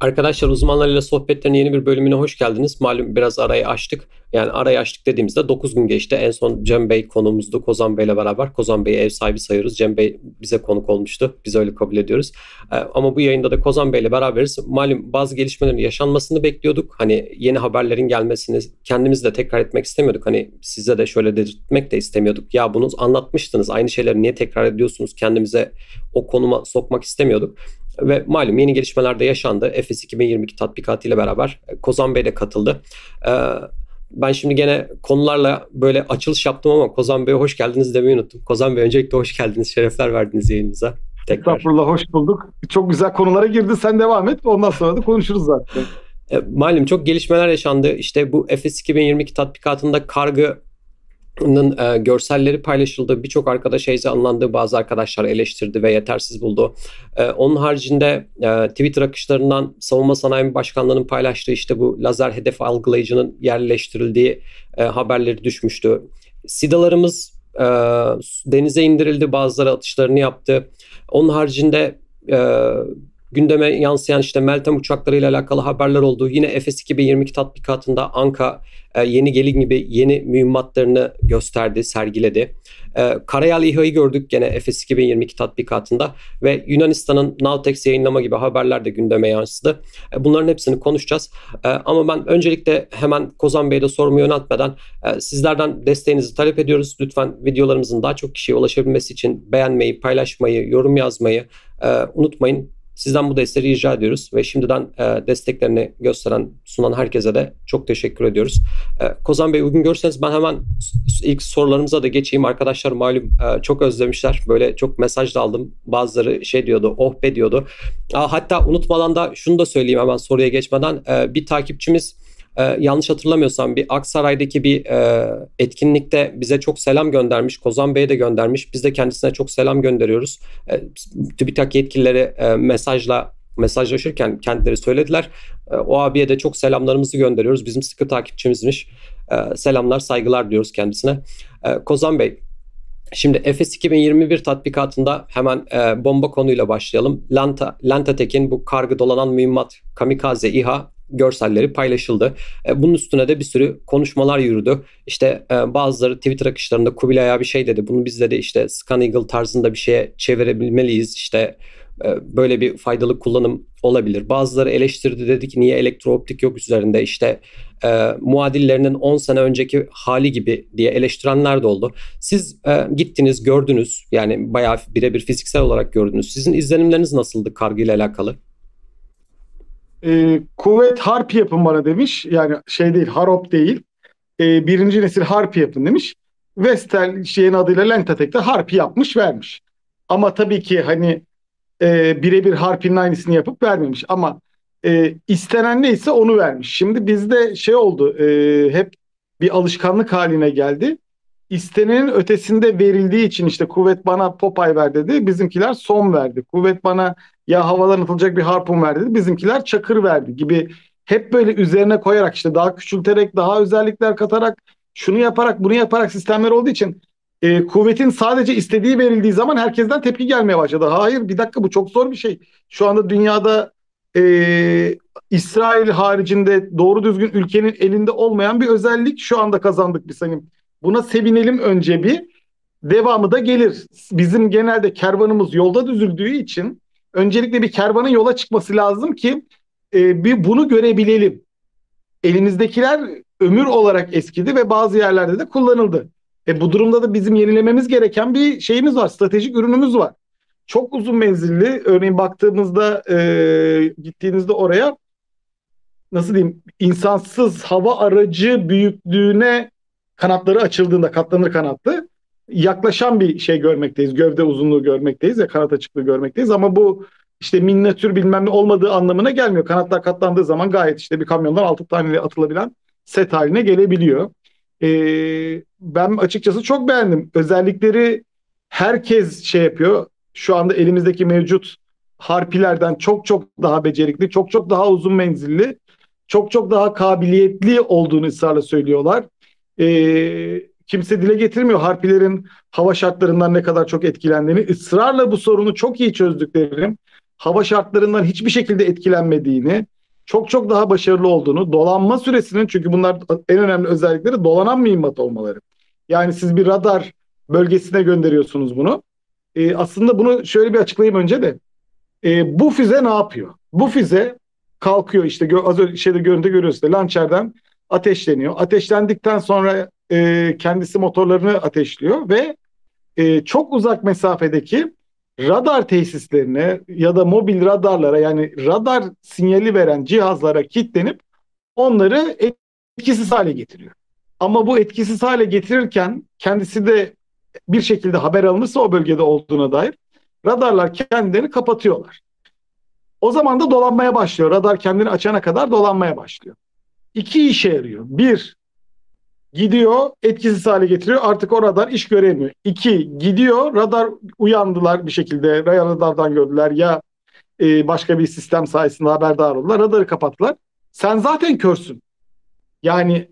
Arkadaşlar uzmanlarıyla sohbetlerin yeni bir bölümüne hoş geldiniz. Malum biraz arayı açtık. Yani arayı açtık dediğimizde 9 gün geçti. En son Cem Bey konuğumuzdu Kozan Bey ile beraber. Kozan Bey'i ev sahibi sayıyoruz. Cem Bey bize konuk olmuştu. Biz öyle kabul ediyoruz. Ee, ama bu yayında da Kozan Bey ile beraberiz. Malum bazı gelişmelerin yaşanmasını bekliyorduk. Hani yeni haberlerin gelmesini kendimiz de tekrar etmek istemiyorduk. Hani size de şöyle dedirtmek de istemiyorduk. Ya bunu anlatmıştınız. Aynı şeyleri niye tekrar ediyorsunuz? Kendimize o konuma sokmak istemiyorduk. Ve malum yeni gelişmeler de yaşandı. Efes 2022 tatbikatı ile beraber Kozan Bey de katıldı. Ee, ben şimdi gene konularla böyle açılış yaptım ama Kozan Bey hoş geldiniz demeyi unuttum. Kozan Bey öncelikle hoş geldiniz. Şerefler verdiniz yayınımıza. Tekrar. Estağfurullah hoş bulduk. Çok güzel konulara girdi. Sen devam et. Ondan sonra da konuşuruz zaten. E, malum çok gelişmeler yaşandı. İşte bu Efes 2022 tatbikatında kargı e, görselleri paylaşıldı. Birçok arkadaş heyecanlandı. Bazı arkadaşlar eleştirdi ve yetersiz buldu. E, onun haricinde e, Twitter akışlarından Savunma Sanayi Başkanlığı'nın paylaştığı işte bu lazer hedef algılayıcının yerleştirildiği e, haberleri düşmüştü. SİDA'larımız e, denize indirildi. Bazıları atışlarını yaptı. Onun haricinde e, gündeme yansıyan işte Meltem uçaklarıyla alakalı haberler oldu. Yine Efes 2022 tatbikatında Anka e, yeni gelin gibi yeni mühimmatlarını gösterdi, sergiledi. E, Karayel İHA'yı gördük gene Efes 2022 tatbikatında ve Yunanistan'ın Navtex yayınlama gibi haberler de gündeme yansıdı. E, bunların hepsini konuşacağız. E, ama ben öncelikle hemen Kozan Bey'e de sormayı yöneltmeden e, sizlerden desteğinizi talep ediyoruz. Lütfen videolarımızın daha çok kişiye ulaşabilmesi için beğenmeyi, paylaşmayı, yorum yazmayı e, unutmayın. Sizden bu desteği rica ediyoruz ve şimdiden e, desteklerini gösteren, sunan herkese de çok teşekkür ediyoruz. E, Kozan Bey uygun görürseniz ben hemen ilk sorularımıza da geçeyim. Arkadaşlar malum e, çok özlemişler. Böyle çok mesaj da aldım. Bazıları şey diyordu, oh be diyordu. Aa, hatta unutmadan da şunu da söyleyeyim hemen soruya geçmeden. E, bir takipçimiz ee, yanlış hatırlamıyorsam bir Aksaray'daki bir e, etkinlikte bize çok selam göndermiş. Kozan Bey'e de göndermiş. Biz de kendisine çok selam gönderiyoruz. E, TÜBİTAK yetkilileri e, mesajla mesajlaşırken kendileri söylediler. E, o abiye de çok selamlarımızı gönderiyoruz. Bizim sıkı takipçimizmiş. E, selamlar, saygılar diyoruz kendisine. E, Kozan Bey, Şimdi Efes 2021 tatbikatında hemen e, bomba konuyla başlayalım. Lanta, Lanta Tekin bu kargı dolanan mühimmat Kamikaze İHA görselleri paylaşıldı. E, bunun üstüne de bir sürü konuşmalar yürüdü. İşte e, bazıları Twitter akışlarında Kubilay'a bir şey dedi. Bunu bizde de işte Scan Eagle tarzında bir şeye çevirebilmeliyiz. İşte e, böyle bir faydalı kullanım olabilir. Bazıları eleştirdi dedi ki niye elektrooptik yok üzerinde işte e, muadillerinin 10 sene önceki hali gibi diye eleştirenler de oldu. Siz e, gittiniz gördünüz yani bayağı birebir fiziksel olarak gördünüz. Sizin izlenimleriniz nasıldı kargı ile alakalı? E, kuvvet harp yapın bana demiş. Yani şey değil harop değil. E, birinci nesil harp yapın demiş. Vestel şeyin adıyla Lentatek'te harpi yapmış vermiş. Ama tabii ki hani e, birebir harpinin aynısını yapıp vermemiş. Ama e, istenen neyse onu vermiş. Şimdi bizde şey oldu e, hep bir alışkanlık haline geldi. İstenenin ötesinde verildiği için işte kuvvet bana Popeye ver dedi. Bizimkiler son verdi. Kuvvet bana ya havadan atılacak bir harpun verdi. Bizimkiler çakır verdi gibi hep böyle üzerine koyarak işte daha küçülterek daha özellikler katarak şunu yaparak bunu yaparak sistemler olduğu için e, kuvvetin sadece istediği verildiği zaman herkesten tepki gelmeye başladı. Hayır bir dakika bu çok zor bir şey. Şu anda dünyada e, İsrail haricinde doğru düzgün ülkenin elinde olmayan bir özellik şu anda kazandık biz hani buna sevinelim önce bir devamı da gelir. Bizim genelde kervanımız yolda düzüldüğü için öncelikle bir kervanın yola çıkması lazım ki e, bir bunu görebilelim. Elimizdekiler ömür olarak eskidi ve bazı yerlerde de kullanıldı. E, bu durumda da bizim yenilememiz gereken bir şeyimiz var, stratejik ürünümüz var. Çok uzun menzilli, örneğin baktığımızda e, gittiğinizde oraya nasıl diyeyim insansız hava aracı büyüklüğüne kanatları açıldığında katlanır kanatlı yaklaşan bir şey görmekteyiz. Gövde uzunluğu görmekteyiz ya kanat açıklığı görmekteyiz ama bu işte minyatür bilmem ne olmadığı anlamına gelmiyor. Kanatlar katlandığı zaman gayet işte bir kamyondan altı tane atılabilen set haline gelebiliyor. Ee, ben açıkçası çok beğendim. Özellikleri herkes şey yapıyor. Şu anda elimizdeki mevcut harpilerden çok çok daha becerikli, çok çok daha uzun menzilli, çok çok daha kabiliyetli olduğunu ısrarla söylüyorlar. Ee, kimse dile getirmiyor harpilerin hava şartlarından ne kadar çok etkilendiğini. Israrla bu sorunu çok iyi çözdüklerini, hava şartlarından hiçbir şekilde etkilenmediğini, çok çok daha başarılı olduğunu, dolanma süresinin çünkü bunlar en önemli özellikleri dolanan mühimmat olmaları. Yani siz bir radar bölgesine gönderiyorsunuz bunu. E, aslında bunu şöyle bir açıklayayım önce de. E, bu füze ne yapıyor? Bu füze kalkıyor işte gö- az önce şeyde görüntü görüyorsunuz. Launcher'dan ateşleniyor. Ateşlendikten sonra e, kendisi motorlarını ateşliyor ve e, çok uzak mesafedeki radar tesislerine ya da mobil radarlara yani radar sinyali veren cihazlara kilitlenip onları etkisiz hale getiriyor. Ama bu etkisiz hale getirirken kendisi de bir şekilde haber alınırsa o bölgede olduğuna dair radarlar kendilerini kapatıyorlar. O zaman da dolanmaya başlıyor. Radar kendini açana kadar dolanmaya başlıyor. İki işe yarıyor. Bir, gidiyor etkisiz hale getiriyor. Artık o radar iş göremiyor. İki, gidiyor radar uyandılar bir şekilde. Radardan gördüler ya e, başka bir sistem sayesinde haberdar oldular. Radarı kapattılar. Sen zaten körsün. Yani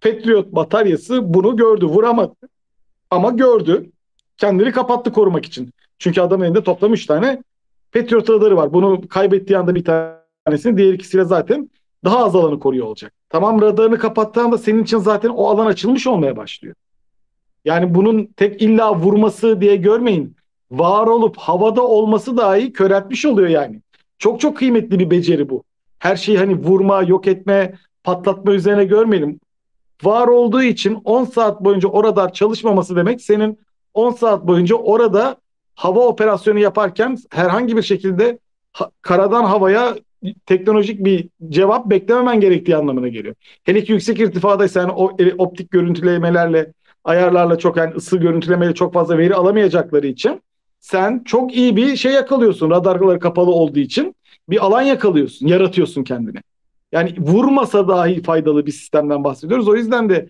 Patriot bataryası bunu gördü. Vuramadı. Ama gördü. Kendini kapattı korumak için. Çünkü adamın elinde toplam 3 tane Patriot radarı var. Bunu kaybettiği anda bir tanesini diğer ikisiyle zaten daha az alanı koruyor olacak. Tamam radarını kapattığında senin için zaten o alan açılmış olmaya başlıyor. Yani bunun tek illa vurması diye görmeyin. Var olup havada olması dahi köreltmiş oluyor yani. Çok çok kıymetli bir beceri bu. Her şeyi hani vurma, yok etme, patlatma üzerine görmeyelim. Var olduğu için 10 saat boyunca o radar çalışmaması demek senin 10 saat boyunca orada hava operasyonu yaparken herhangi bir şekilde ha, karadan havaya teknolojik bir cevap beklememen gerektiği anlamına geliyor. Hele ki yüksek irtifadaysan o optik görüntülemelerle ayarlarla çok yani ısı görüntülemeyle çok fazla veri alamayacakları için sen çok iyi bir şey yakalıyorsun radarları kapalı olduğu için bir alan yakalıyorsun, yaratıyorsun kendine. Yani vurmasa dahi faydalı bir sistemden bahsediyoruz. O yüzden de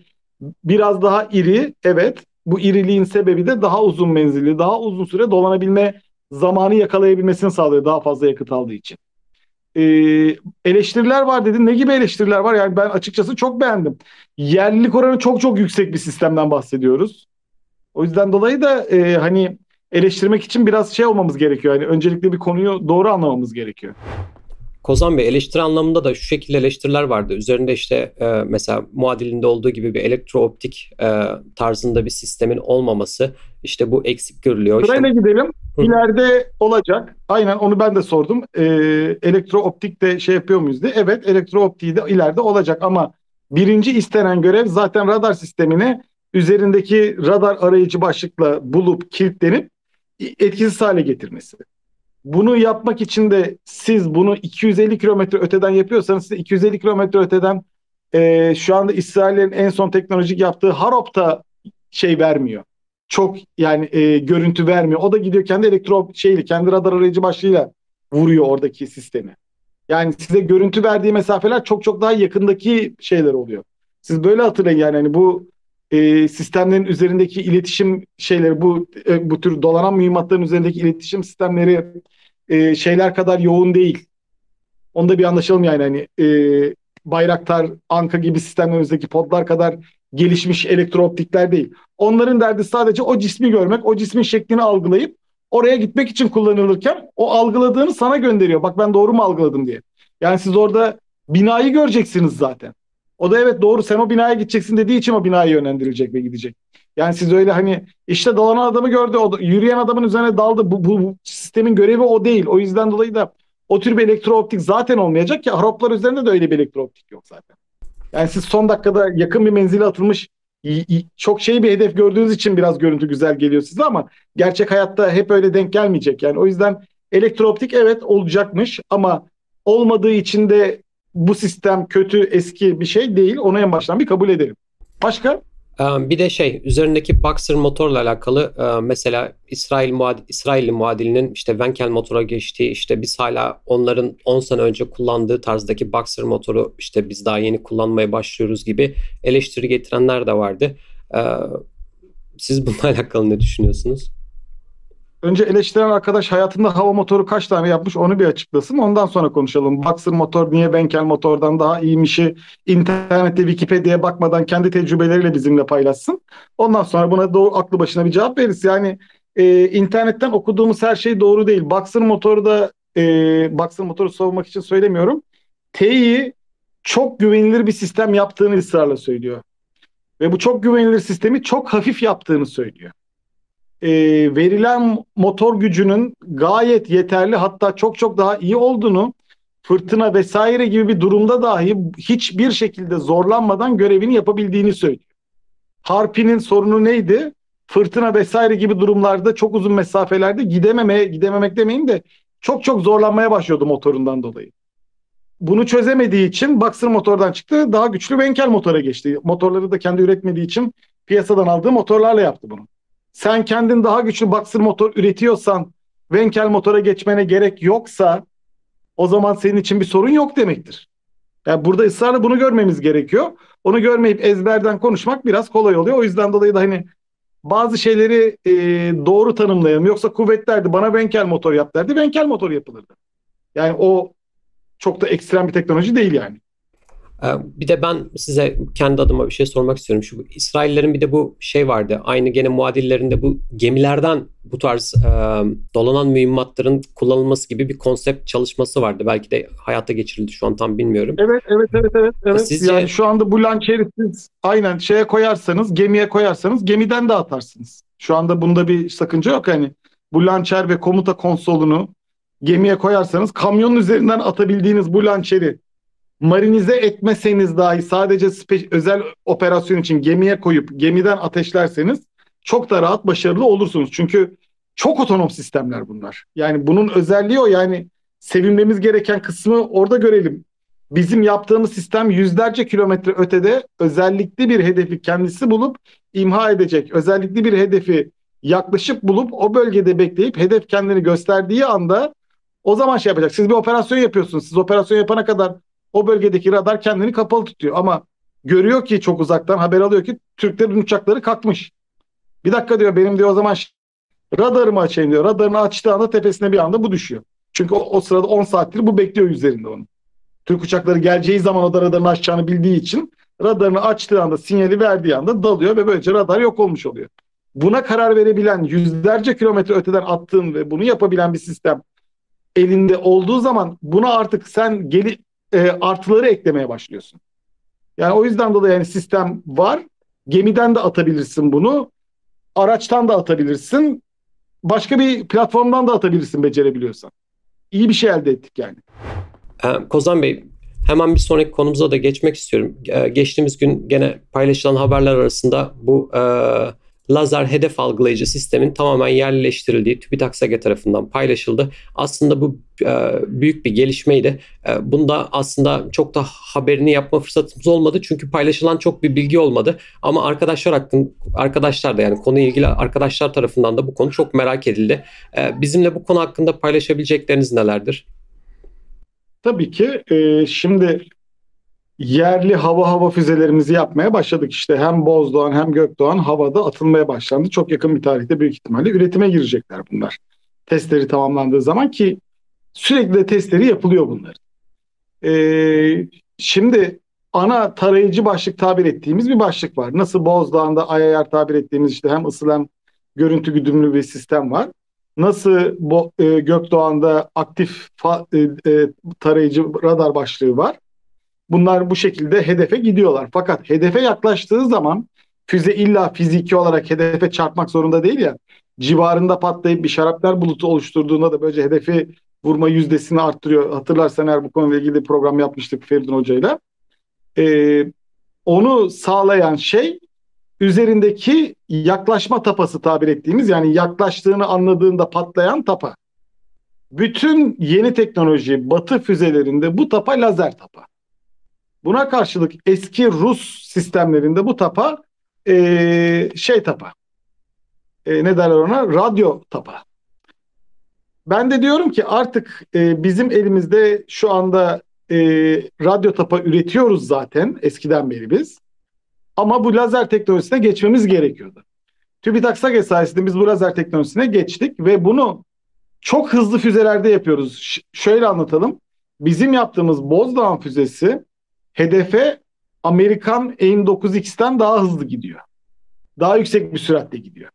biraz daha iri, evet bu iriliğin sebebi de daha uzun menzilli, daha uzun süre dolanabilme zamanı yakalayabilmesini sağlıyor daha fazla yakıt aldığı için. Ee, eleştiriler var dedin. Ne gibi eleştiriler var? Yani ben açıkçası çok beğendim. Yerlilik oranı çok çok yüksek bir sistemden bahsediyoruz. O yüzden dolayı da e, hani eleştirmek için biraz şey olmamız gerekiyor. Yani öncelikle bir konuyu doğru anlamamız gerekiyor. Kozan Bey eleştiri anlamında da şu şekilde eleştiriler vardı. Üzerinde işte e, mesela muadilinde olduğu gibi bir elektrooptik e, tarzında bir sistemin olmaması işte bu eksik görülüyor. Sırayla işte... gidelim. Hı. İleride olacak. Aynen onu ben de sordum. E, elektrooptik de şey yapıyor muyuz diye. Evet elektrooptiği de ileride olacak ama birinci istenen görev zaten radar sistemini üzerindeki radar arayıcı başlıkla bulup kilitlenip etkisiz hale getirmesi. Bunu yapmak için de siz bunu 250 kilometre öteden yapıyorsanız size 250 kilometre öteden e, şu anda İsrail'in en son teknolojik yaptığı Harop'ta şey vermiyor. Çok yani e, görüntü vermiyor. O da gidiyor kendi elektro şeyli kendi radar arayıcı başlığıyla vuruyor oradaki sistemi. Yani size görüntü verdiği mesafeler çok çok daha yakındaki şeyler oluyor. Siz böyle hatırlayın yani hani bu e, sistemlerin üzerindeki iletişim şeyleri bu e, bu tür dolanan mühimmatların üzerindeki iletişim sistemleri e, şeyler kadar yoğun değil. Onda bir anlaşalım yani hani e, Bayraktar, Anka gibi sistemlerimizdeki podlar kadar gelişmiş elektrooptikler değil. Onların derdi sadece o cismi görmek, o cismin şeklini algılayıp oraya gitmek için kullanılırken o algıladığını sana gönderiyor. Bak ben doğru mu algıladım diye. Yani siz orada binayı göreceksiniz zaten. O da evet doğru sen o binaya gideceksin dediği için o binaya yönlendirilecek ve gidecek. Yani siz öyle hani işte dalanan adamı gördü, o yürüyen adamın üzerine daldı. Bu, bu, bu sistemin görevi o değil. O yüzden dolayı da o tür bir elektrooptik zaten olmayacak ki Aroplar üzerinde de öyle bir elektrooptik yok zaten. Yani siz son dakikada yakın bir menzile atılmış çok şey bir hedef gördüğünüz için biraz görüntü güzel geliyor size ama gerçek hayatta hep öyle denk gelmeyecek. Yani o yüzden elektrooptik evet olacakmış ama olmadığı için de bu sistem kötü eski bir şey değil. Onu en baştan bir kabul edelim. Başka? Bir de şey üzerindeki Boxer motorla alakalı mesela İsrail muad İsrailli muadilinin işte Wenkel motora geçtiği işte biz hala onların 10 sene önce kullandığı tarzdaki Boxer motoru işte biz daha yeni kullanmaya başlıyoruz gibi eleştiri getirenler de vardı. Siz bununla alakalı ne düşünüyorsunuz? Önce eleştiren arkadaş hayatında hava motoru kaç tane yapmış onu bir açıklasın. Ondan sonra konuşalım. Boxer motor niye Benkel motordan daha iyiymişi internette Wikipedia'ya bakmadan kendi tecrübeleriyle bizimle paylaşsın. Ondan sonra buna doğru aklı başına bir cevap veririz. Yani e, internetten okuduğumuz her şey doğru değil. Boxer motoru da e, Boxer motoru savunmak için söylemiyorum. TEİ çok güvenilir bir sistem yaptığını ısrarla söylüyor. Ve bu çok güvenilir sistemi çok hafif yaptığını söylüyor. E, verilen motor gücünün gayet yeterli hatta çok çok daha iyi olduğunu fırtına vesaire gibi bir durumda dahi hiçbir şekilde zorlanmadan görevini yapabildiğini söylüyor. Harpi'nin sorunu neydi? Fırtına vesaire gibi durumlarda çok uzun mesafelerde gidememeye, gidememek demeyin de çok çok zorlanmaya başlıyordu motorundan dolayı. Bunu çözemediği için Boxer motordan çıktı. Daha güçlü Wenkel motora geçti. Motorları da kendi üretmediği için piyasadan aldığı motorlarla yaptı bunu. Sen kendin daha güçlü Boxer motor üretiyorsan Wenkel motora geçmene gerek yoksa o zaman senin için bir sorun yok demektir. Yani burada ısrarla bunu görmemiz gerekiyor. Onu görmeyip ezberden konuşmak biraz kolay oluyor. O yüzden dolayı da hani bazı şeyleri e, doğru tanımlayalım. Yoksa kuvvetlerdi bana Wenkel motor yap derdi. Wenkel motor yapılırdı. Yani o çok da ekstrem bir teknoloji değil yani. Ee, bir de ben size kendi adıma bir şey sormak istiyorum. Şu İsraillerin bir de bu şey vardı. Aynı gene muadillerinde bu gemilerden bu tarz e, dolanan mühimmatların kullanılması gibi bir konsept çalışması vardı. Belki de hayata geçirildi şu an tam bilmiyorum. Evet evet evet evet. evet. Sizce... Yani şu anda bu lançeri siz aynen şeye koyarsanız, gemiye koyarsanız gemiden de atarsınız. Şu anda bunda bir sakınca yok hani. Bu lançer ve komuta konsolunu gemiye koyarsanız kamyonun üzerinden atabildiğiniz bu lançeri marinize etmeseniz dahi sadece özel operasyon için gemiye koyup gemiden ateşlerseniz çok da rahat başarılı olursunuz. Çünkü çok otonom sistemler bunlar. Yani bunun özelliği o yani sevinmemiz gereken kısmı orada görelim. Bizim yaptığımız sistem yüzlerce kilometre ötede özellikli bir hedefi kendisi bulup imha edecek. Özellikli bir hedefi yaklaşıp bulup o bölgede bekleyip hedef kendini gösterdiği anda o zaman şey yapacak. Siz bir operasyon yapıyorsunuz. Siz operasyon yapana kadar o bölgedeki radar kendini kapalı tutuyor. Ama görüyor ki çok uzaktan haber alıyor ki Türklerin uçakları kalkmış. Bir dakika diyor benim diyor o zaman radarımı açayım diyor. Radarını açtığı anda tepesine bir anda bu düşüyor. Çünkü o, o sırada 10 saattir bu bekliyor üzerinde onu. Türk uçakları geleceği zaman o da radarını açacağını bildiği için radarını açtığı anda sinyali verdiği anda dalıyor ve böylece radar yok olmuş oluyor. Buna karar verebilen yüzlerce kilometre öteden attığın ve bunu yapabilen bir sistem elinde olduğu zaman buna artık sen geli, e, artıları eklemeye başlıyorsun. Yani o yüzden dolayı yani sistem var. Gemiden de atabilirsin bunu. Araçtan da atabilirsin. Başka bir platformdan da atabilirsin becerebiliyorsan. İyi bir şey elde ettik yani. Kozan Bey hemen bir sonraki konumuza da geçmek istiyorum. Ee, geçtiğimiz gün gene paylaşılan haberler arasında bu e, lazer hedef algılayıcı sistemin tamamen yerleştirildiği TÜBİTAK SAGE tarafından paylaşıldı. Aslında bu e, büyük bir gelişmeydi. E, bunda aslında çok da haberini yapma fırsatımız olmadı çünkü paylaşılan çok bir bilgi olmadı. Ama arkadaşlar hakkın arkadaşlar da yani konuyla ilgili arkadaşlar tarafından da bu konu çok merak edildi. E, bizimle bu konu hakkında paylaşabilecekleriniz nelerdir? Tabii ki. E, şimdi yerli hava hava füzelerimizi yapmaya başladık. İşte hem Bozdoğan hem Gökdoğan havada atılmaya başlandı. Çok yakın bir tarihte büyük ihtimalle üretime girecekler bunlar. Testleri tamamlandığı zaman ki sürekli de testleri yapılıyor bunların. Ee, şimdi ana tarayıcı başlık tabir ettiğimiz bir başlık var. Nasıl Bozdağ'ında ayar tabir ettiğimiz işte hem ısıl hem görüntü güdümlü bir sistem var. Nasıl Bo, e, Gökdoğan'da aktif fa, e, e, tarayıcı radar başlığı var. Bunlar bu şekilde hedefe gidiyorlar. Fakat hedefe yaklaştığı zaman füze illa fiziki olarak hedefe çarpmak zorunda değil ya. Civarında patlayıp bir şaraplar bulutu oluşturduğunda da böylece hedefi vurma yüzdesini arttırıyor. Hatırlarsan eğer bu konuyla ilgili program yapmıştık Feridun Hoca'yla. Ee, onu sağlayan şey üzerindeki yaklaşma tapası tabir ettiğimiz yani yaklaştığını anladığında patlayan tapa. Bütün yeni teknoloji batı füzelerinde bu tapa lazer tapa. Buna karşılık eski Rus sistemlerinde bu tapa e, şey tapa. E, ne derler ona? Radyo tapa. Ben de diyorum ki artık e, bizim elimizde şu anda e, radyo tapa üretiyoruz zaten eskiden beri biz. Ama bu lazer teknolojisine geçmemiz gerekiyordu. TÜBİTAK SAGE sayesinde biz bu lazer teknolojisine geçtik ve bunu çok hızlı füzelerde yapıyoruz. Ş- şöyle anlatalım. Bizim yaptığımız Bozdağ füzesi hedefe Amerikan AIM-9X'ten daha hızlı gidiyor. Daha yüksek bir süratle gidiyor.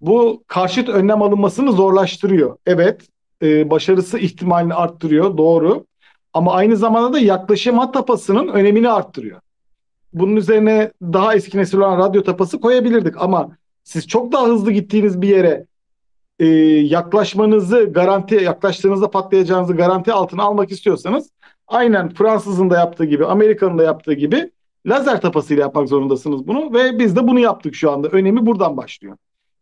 Bu karşıt önlem alınmasını zorlaştırıyor. Evet e, başarısı ihtimalini arttırıyor doğru. Ama aynı zamanda da yaklaşım tapasının önemini arttırıyor. Bunun üzerine daha eski nesil olan radyo tapası koyabilirdik ama siz çok daha hızlı gittiğiniz bir yere e, yaklaşmanızı garanti yaklaştığınızda patlayacağınızı garanti altına almak istiyorsanız aynen Fransızın da yaptığı gibi Amerika'nın da yaptığı gibi lazer tapasıyla yapmak zorundasınız bunu ve biz de bunu yaptık şu anda. Önemi buradan başlıyor.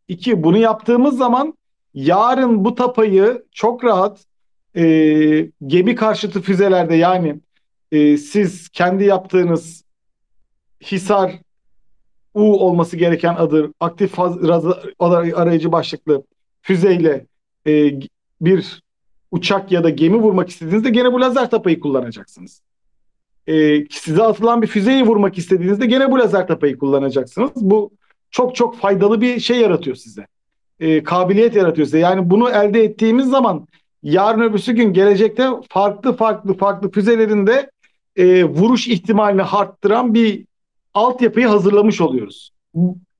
İki, bunu yaptığımız zaman yarın bu tapayı çok rahat e, gemi karşıtı füzelerde yani e, siz kendi yaptığınız Hisar U olması gereken adı aktif arayıcı başlıklı füzeyle e, bir uçak ya da gemi vurmak istediğinizde gene bu lazer tapayı kullanacaksınız. E, size atılan bir füzeyi vurmak istediğinizde gene bu lazer tapayı kullanacaksınız. Bu çok çok faydalı bir şey yaratıyor size. E, kabiliyet yaratıyor size. Yani bunu elde ettiğimiz zaman yarın öbürsü gün gelecekte farklı farklı farklı füzelerinde e, vuruş ihtimalini arttıran bir altyapıyı hazırlamış oluyoruz.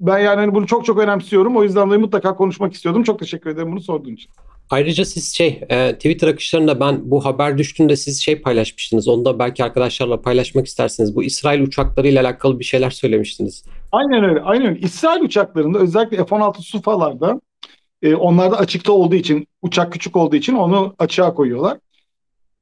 Ben yani hani bunu çok çok önemsiyorum. O yüzden de mutlaka konuşmak istiyordum. Çok teşekkür ederim bunu sorduğun için. Ayrıca siz şey e, Twitter akışlarında ben bu haber düştüğünde siz şey paylaşmıştınız. Onu da belki arkadaşlarla paylaşmak istersiniz. Bu İsrail uçakları ile alakalı bir şeyler söylemiştiniz. Aynen öyle. Aynen öyle. İsrail uçaklarında özellikle F-16 Sufa'larda e, onlar da açıkta olduğu için uçak küçük olduğu için onu açığa koyuyorlar.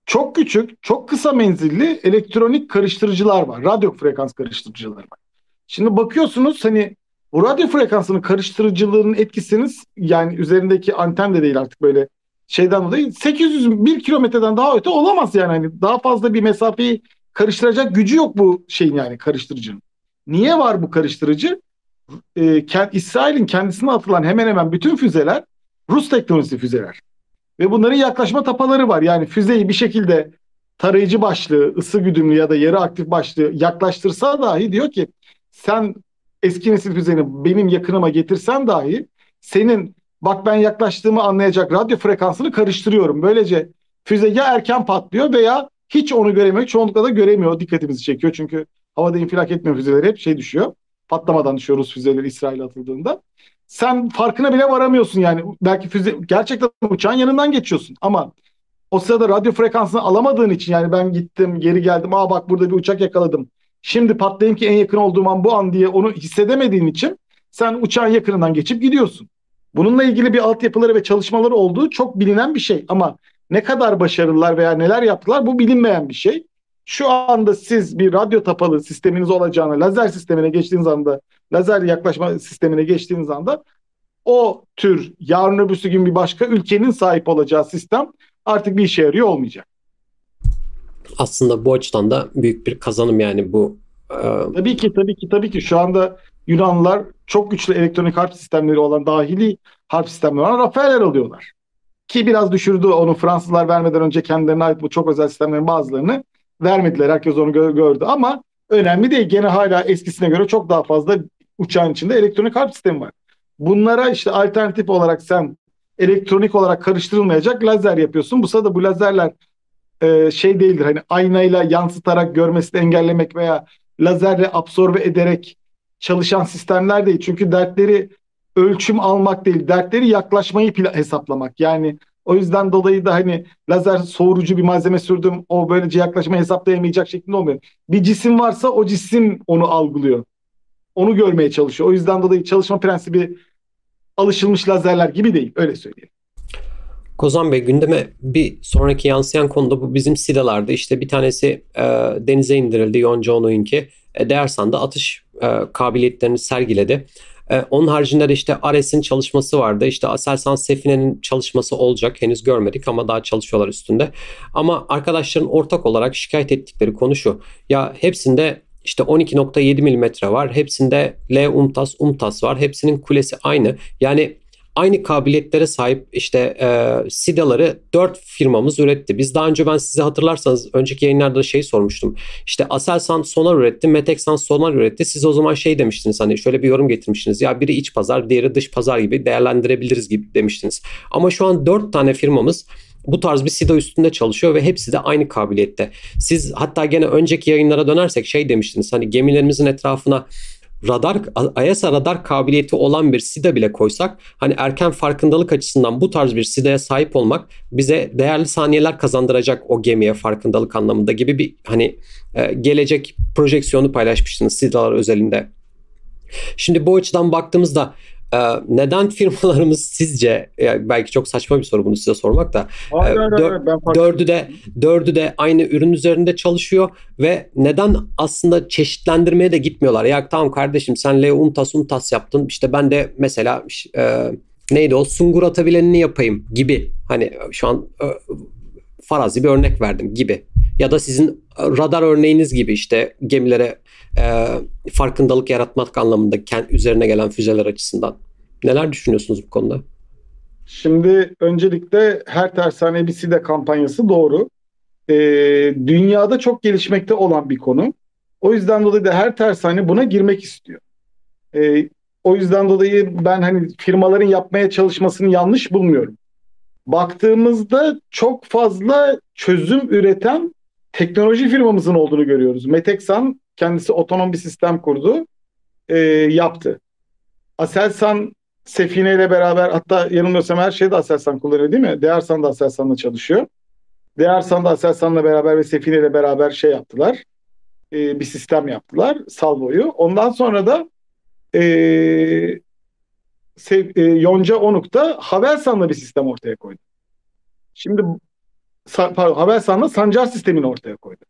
Çok küçük, çok kısa menzilli elektronik karıştırıcılar var. Radyo frekans karıştırıcıları var. Şimdi bakıyorsunuz hani bu radyo frekansının karıştırıcılığının etkisiniz yani üzerindeki anten de değil artık böyle şeyden dolayı 801 kilometreden daha öte olamaz yani. Hani daha fazla bir mesafeyi karıştıracak gücü yok bu şeyin yani karıştırıcının. Niye var bu karıştırıcı? Ee, İsrail'in kendisine atılan hemen hemen bütün füzeler Rus teknolojisi füzeler. Ve bunların yaklaşma tapaları var. Yani füzeyi bir şekilde tarayıcı başlığı, ısı güdümlü ya da yarı aktif başlığı yaklaştırsa dahi diyor ki sen eski nesil füzeni benim yakınıma getirsen dahi senin bak ben yaklaştığımı anlayacak radyo frekansını karıştırıyorum. Böylece füze ya erken patlıyor veya hiç onu göremiyor. Çoğunlukla da göremiyor. Dikkatimizi çekiyor. Çünkü havada infilak etmiyor füzeler hep şey düşüyor. Patlamadan düşüyor Rus füzeleri İsrail'e atıldığında. Sen farkına bile varamıyorsun yani. Belki füze gerçekten uçağın yanından geçiyorsun ama o sırada radyo frekansını alamadığın için yani ben gittim geri geldim. Aa bak burada bir uçak yakaladım. Şimdi patlayayım ki en yakın olduğum an bu an diye onu hissedemediğin için sen uçağın yakınından geçip gidiyorsun. Bununla ilgili bir altyapıları ve çalışmaları olduğu çok bilinen bir şey ama ne kadar başarılılar veya neler yaptılar bu bilinmeyen bir şey. Şu anda siz bir radyo tapalı sisteminiz olacağını lazer sistemine geçtiğiniz anda lazer yaklaşma sistemine geçtiğiniz anda o tür yarın öbürsü gün bir başka ülkenin sahip olacağı sistem artık bir işe yarıyor olmayacak aslında bu açıdan da büyük bir kazanım yani bu. E... Tabii ki tabii ki tabii ki şu anda Yunanlılar çok güçlü elektronik harp sistemleri olan dahili harp sistemleri olan Rafael'ler alıyorlar. Ki biraz düşürdü onu Fransızlar vermeden önce kendilerine ait bu çok özel sistemlerin bazılarını vermediler. Herkes onu gö- gördü ama önemli değil. Gene hala eskisine göre çok daha fazla uçağın içinde elektronik harp sistemi var. Bunlara işte alternatif olarak sen elektronik olarak karıştırılmayacak lazer yapıyorsun. Bu sırada bu lazerler e, şey değildir. Hani aynayla yansıtarak görmesini engellemek veya lazerle absorbe ederek çalışan sistemler değil. Çünkü dertleri ölçüm almak değil, dertleri yaklaşmayı hesaplamak. Yani o yüzden dolayı da hani lazer soğurucu bir malzeme sürdüm, o böylece yaklaşmayı hesaplayamayacak şeklinde olmuyor. Bir cisim varsa o cisim onu algılıyor. Onu görmeye çalışıyor. O yüzden dolayı çalışma prensibi alışılmış lazerler gibi değil. Öyle söyleyeyim. Kozan Bey gündeme bir sonraki yansıyan konuda bu bizim SIDA'lardı. İşte bir tanesi e, denize indirildi Yonca Onoyunki. E, Deersan'da atış e, kabiliyetlerini sergiledi. E, onun haricinde de işte Ares'in çalışması vardı. İşte Aselsan Sefine'nin çalışması olacak. Henüz görmedik ama daha çalışıyorlar üstünde. Ama arkadaşların ortak olarak şikayet ettikleri konu şu. Ya hepsinde işte 12.7 mm var. Hepsinde L UMTAS UMTAS var. Hepsinin kulesi aynı. Yani aynı kabiliyetlere sahip işte e, SIDA'ları 4 firmamız üretti. Biz daha önce ben size hatırlarsanız önceki yayınlarda şey sormuştum. İşte Aselsan sonar üretti, Meteksan sonar üretti. Siz o zaman şey demiştiniz hani şöyle bir yorum getirmiştiniz. Ya biri iç pazar, diğeri dış pazar gibi değerlendirebiliriz gibi demiştiniz. Ama şu an 4 tane firmamız bu tarz bir SIDA üstünde çalışıyor ve hepsi de aynı kabiliyette. Siz hatta gene önceki yayınlara dönersek şey demiştiniz hani gemilerimizin etrafına radar AESA radar kabiliyeti olan bir SIDA bile koysak hani erken farkındalık açısından bu tarz bir SIDA'ya sahip olmak bize değerli saniyeler kazandıracak o gemiye farkındalık anlamında gibi bir hani e, gelecek projeksiyonu paylaşmıştınız SIDA'lar özelinde. Şimdi bu açıdan baktığımızda neden firmalarımız sizce yani belki çok saçma bir soru bunu size sormak da hayır, hayır, dör, hayır, dördü de dördü de aynı ürün üzerinde çalışıyor ve neden aslında çeşitlendirmeye de gitmiyorlar? Ya tamam kardeşim sen Leo Untas Untas yaptın işte ben de mesela e, neydi o sungur atabilenini yapayım gibi. Hani şu an e, farazi bir örnek verdim gibi. Ya da sizin radar örneğiniz gibi işte gemilere e, farkındalık yaratmak anlamında kent üzerine gelen füzeler açısından. Neler düşünüyorsunuz bu konuda? Şimdi öncelikle her tersane bir SİDA kampanyası doğru. E, dünyada çok gelişmekte olan bir konu. O yüzden dolayı da her tersane buna girmek istiyor. E, o yüzden dolayı ben hani firmaların yapmaya çalışmasını yanlış bulmuyorum. Baktığımızda çok fazla çözüm üreten teknoloji firmamızın olduğunu görüyoruz. Meteksan kendisi otonom bir sistem kurdu, e, yaptı. Aselsan Sefine ile beraber hatta yanılmıyorsam her şeyde Aselsan kullanıyor değil mi? Dearsan da Aselsan'la çalışıyor. Dearsan da Aselsan'la beraber ve Sefine ile beraber şey yaptılar. E, bir sistem yaptılar. Salvo'yu. Ondan sonra da e, Sev, e, Yonca Onuk da Havelsan'la bir sistem ortaya koydu. Şimdi pardon, Havelsan'la Sancar sistemini ortaya koydu.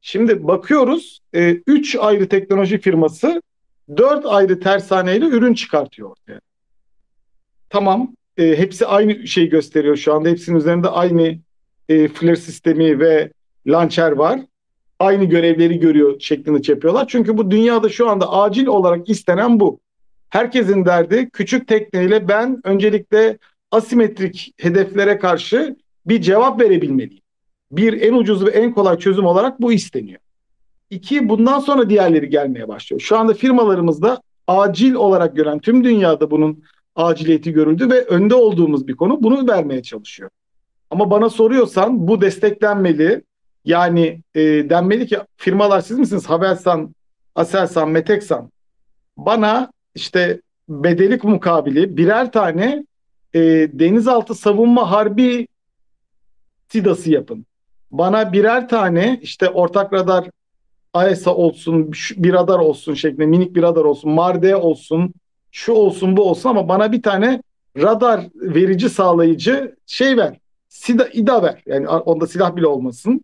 Şimdi bakıyoruz 3 e, ayrı teknoloji firması 4 ayrı tersaneyle ürün çıkartıyor ortaya. Tamam e, hepsi aynı şeyi gösteriyor şu anda. Hepsinin üzerinde aynı e, flare sistemi ve launcher var. Aynı görevleri görüyor şeklinde yapıyorlar. Çünkü bu dünyada şu anda acil olarak istenen bu. Herkesin derdi küçük tekneyle ben öncelikle asimetrik hedeflere karşı bir cevap verebilmeliyim. Bir en ucuz ve en kolay çözüm olarak bu isteniyor. İki bundan sonra diğerleri gelmeye başlıyor. Şu anda firmalarımızda acil olarak gören tüm dünyada bunun aciliyeti görüldü ve önde olduğumuz bir konu bunu vermeye çalışıyor. Ama bana soruyorsan bu desteklenmeli. Yani e, denmeli ki firmalar siz misiniz? Havelsan, Aselsan, Meteksan. Bana işte bedelik mukabili birer tane e, denizaltı savunma harbi SİDA'sı yapın. Bana birer tane işte ortak radar AESA olsun, bir radar olsun şeklinde minik bir radar olsun, MARDE olsun, şu olsun bu olsun ama bana bir tane radar verici sağlayıcı şey ver. SİDA, İDA ver. Yani onda silah bile olmasın.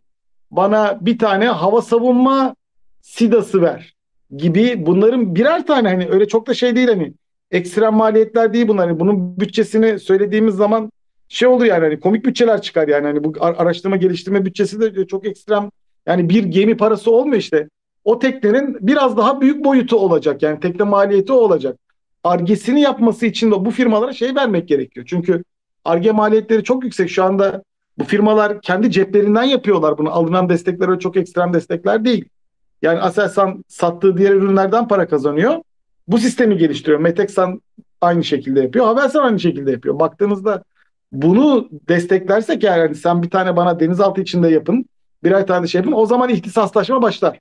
Bana bir tane hava savunma SİDA'sı ver gibi bunların birer tane hani öyle çok da şey değil hani ekstrem maliyetler değil bunlar. Yani bunun bütçesini söylediğimiz zaman şey olur yani hani komik bütçeler çıkar yani hani bu araştırma geliştirme bütçesi de çok ekstrem yani bir gemi parası olmuyor işte. O teknenin biraz daha büyük boyutu olacak yani tekne maliyeti olacak. Argesini yapması için de bu firmalara şey vermek gerekiyor. Çünkü arge maliyetleri çok yüksek şu anda bu firmalar kendi ceplerinden yapıyorlar bunu. Alınan destekler öyle çok ekstrem destekler değil. Yani Aselsan sattığı diğer ürünlerden para kazanıyor. Bu sistemi geliştiriyor. Meteksan aynı şekilde yapıyor. Havelsan aynı şekilde yapıyor. Baktığınızda bunu desteklersek yani hani sen bir tane bana denizaltı içinde yapın, birer tane şey yapın o zaman ihtisaslaşma başlar.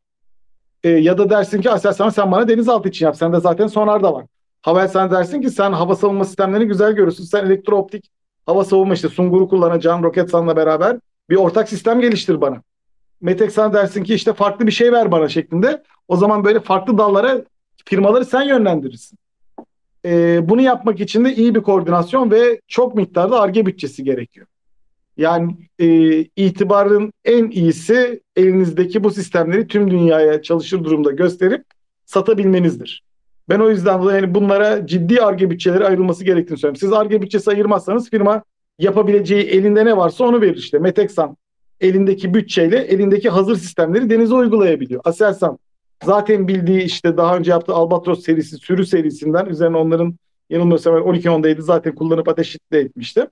E, ya da dersin ki Aselsan sen bana denizaltı için yap. Sende zaten sonar da var. Havelsan dersin ki sen hava savunma sistemlerini güzel görürsün. Sen elektrooptik hava savunma işte Sungur'u kullanacağın Roketsan'la beraber bir ortak sistem geliştir bana. Meteksan dersin ki işte farklı bir şey ver bana şeklinde. O zaman böyle farklı dallara firmaları sen yönlendirirsin. E, bunu yapmak için de iyi bir koordinasyon ve çok miktarda ARGE bütçesi gerekiyor. Yani e, itibarın en iyisi elinizdeki bu sistemleri tüm dünyaya çalışır durumda gösterip satabilmenizdir. Ben o yüzden yani bunlara ciddi ARGE bütçeleri ayrılması gerektiğini söylüyorum. Siz ARGE bütçesi ayırmazsanız firma yapabileceği elinde ne varsa onu verir işte. Meteksan elindeki bütçeyle elindeki hazır sistemleri denize uygulayabiliyor. Aselsan zaten bildiği işte daha önce yaptığı Albatros serisi, sürü serisinden üzerine onların yanılmıyorsam 12-10'daydı zaten kullanıp ateş de etmişti.